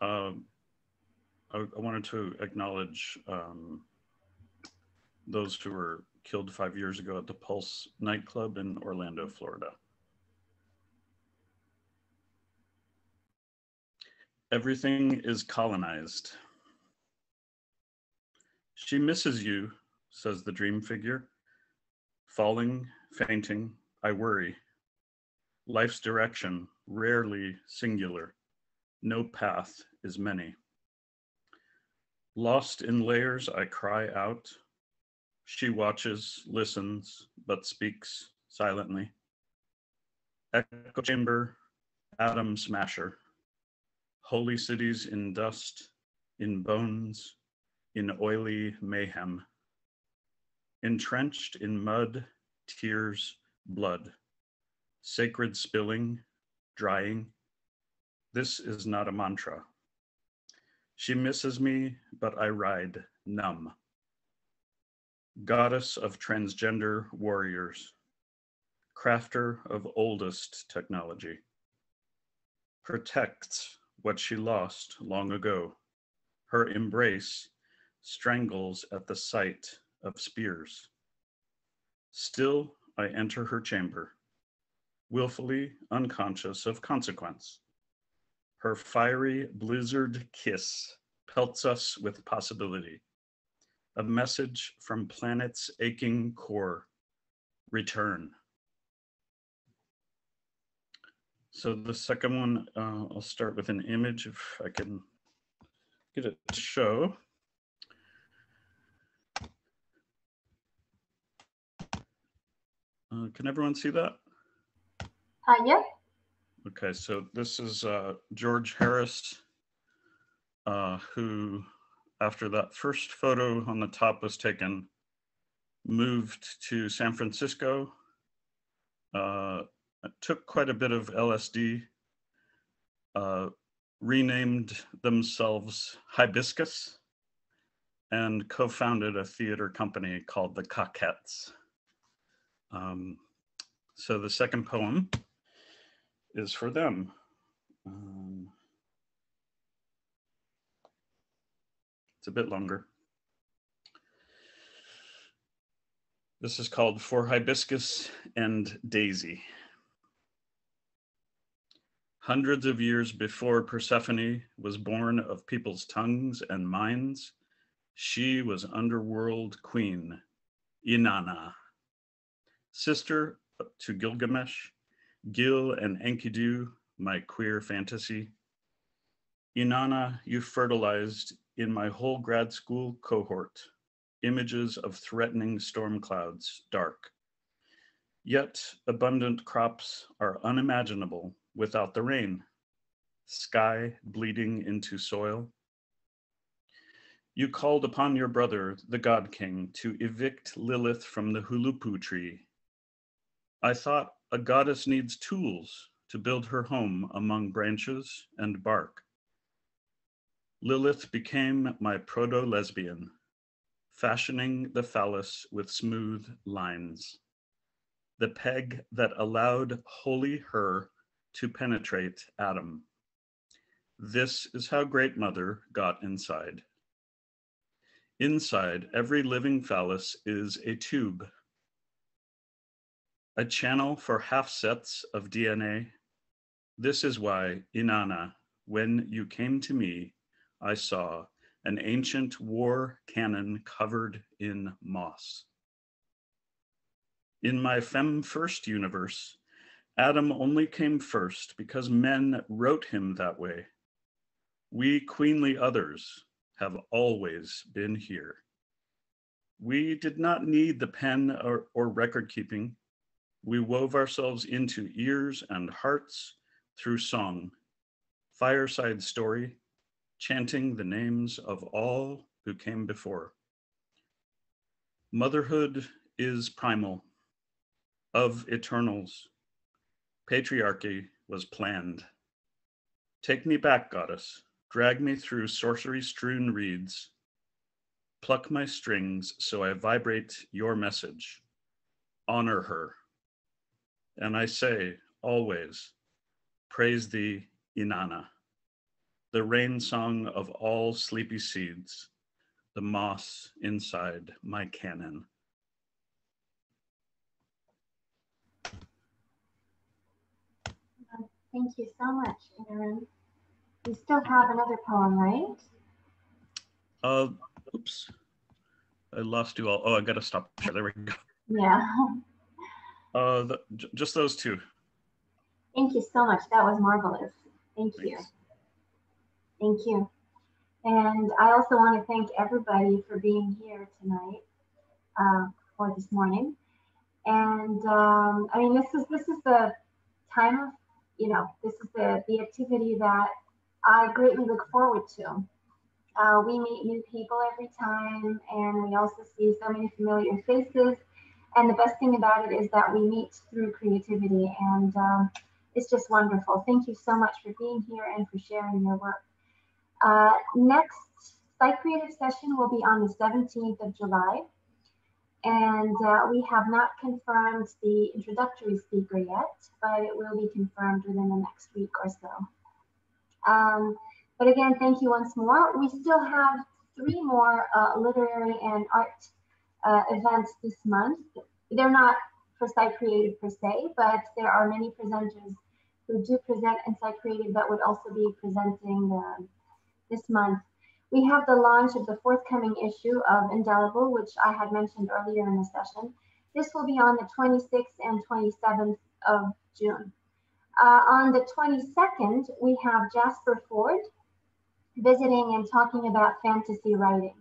Um, I, I, wanted to acknowledge um, those who were killed five years ago at the Pulse nightclub in Orlando, Florida. Everything is colonized. She misses you, says the dream figure. Falling, fainting, I worry. Life's direction, rarely singular. No path is many. Lost in layers, I cry out. She watches, listens, but speaks silently. Echo chamber, atom smasher holy cities in dust, in bones, in oily mayhem, entrenched in mud, tears, blood, sacred spilling, drying. This is not a mantra. She misses me, but I ride numb. Goddess of transgender warriors, crafter of oldest technology, protects what she lost long ago. Her embrace strangles at the sight of spears. Still, I enter her chamber, willfully unconscious of consequence. Her fiery blizzard kiss pelts us with possibility. A message from planet's aching core. Return. So the second one, uh, I'll start with an image if I can get it to show. Uh, can everyone see that? Uh, yeah. Okay, so this is uh, George Harris, uh, who, after that first photo on the top was taken, moved to San Francisco, uh, took quite a bit of LSD, uh, renamed themselves Hibiscus, and co-founded a theater company called the Cockettes. Um, so the second poem is for them. Um, it's a bit longer. This is called For Hibiscus and Daisy. Hundreds of years before Persephone was born of people's tongues and minds, she was underworld queen, Inanna. Sister to Gilgamesh, Gil and Enkidu, my queer fantasy. Inanna, you fertilized in my whole grad school cohort images of threatening storm clouds, dark. Yet abundant crops are unimaginable without the rain, sky bleeding into soil. You called upon your brother, the God King, to evict Lilith from the Huluppu tree. I thought a goddess needs tools to build her home among branches and bark. Lilith became my proto lesbian, fashioning the phallus with smooth lines, the peg that allowed holy her to penetrate Adam. This is how Great Mother got inside. Inside every living phallus is a tube, a channel for half sets of DNA. This is why, Inanna, when you came to me, I saw an ancient war cannon covered in moss. In my Fem First universe, Adam only came first because men wrote him that way. We queenly others have always been here. We did not need the pen or, or record keeping. We wove ourselves into ears and hearts through song, fireside story, chanting the names of all who came before. Motherhood is primal, of eternals. Patriarchy was planned. Take me back, goddess. Drag me through sorcery strewn reeds. Pluck my strings so I vibrate your message. Honor her. And I say always, praise thee, Inanna the rain song of all sleepy seeds, the moss inside my cannon. Thank you so much, Aaron. We still have another poem, right? Uh, oops. I lost you all. Oh, I gotta stop. There we go. Yeah. Uh, the, just those two. Thank you so much. That was marvelous. Thank Thanks. you. Thank you. And I also want to thank everybody for being here tonight uh, or this morning. And um, I mean, this is this is the time of, you know, this is the the activity that I greatly look forward to. Uh, we meet new people every time, and we also see so many familiar faces. And the best thing about it is that we meet through creativity, and um, it's just wonderful. Thank you so much for being here and for sharing your work. Uh, next Psychreative session will be on the 17th of July. And uh, we have not confirmed the introductory speaker yet, but it will be confirmed within the next week or so. Um, but again, thank you once more. We still have three more uh, literary and art uh, events this month. They're not for Psychreative per se, but there are many presenters who do present in Psychreative that would also be presenting um, this month, we have the launch of the forthcoming issue of Indelible, which I had mentioned earlier in the session. This will be on the 26th and 27th of June. Uh, on the 22nd, we have Jasper Fforde visiting and talking about fantasy writing.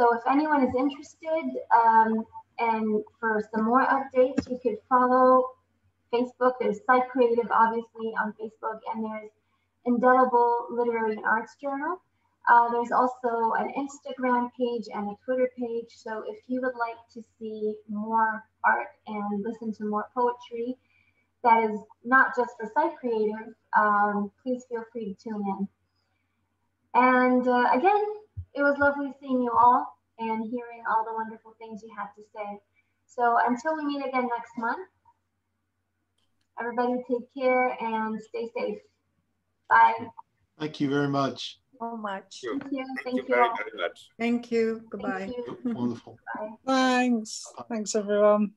So if anyone is interested um, and for some more updates, you could follow Facebook. There's Psychreative, obviously, on Facebook, and there's Indelible Literary and Arts Journal. Uh, there's also an Instagram page and a Twitter page. So if you would like to see more art and listen to more poetry that is not just for Psychreative, um, please feel free to tune in. And uh, again, it was lovely seeing you all and hearing all the wonderful things you had to say. So until we meet again next month, everybody take care and stay safe. Bye. Thank you very much. So much. Thank you. Thank, Thank you you. very, all. very much. Thank you. Goodbye. Thank you. Wonderful. Bye. Thanks. Thanks, everyone.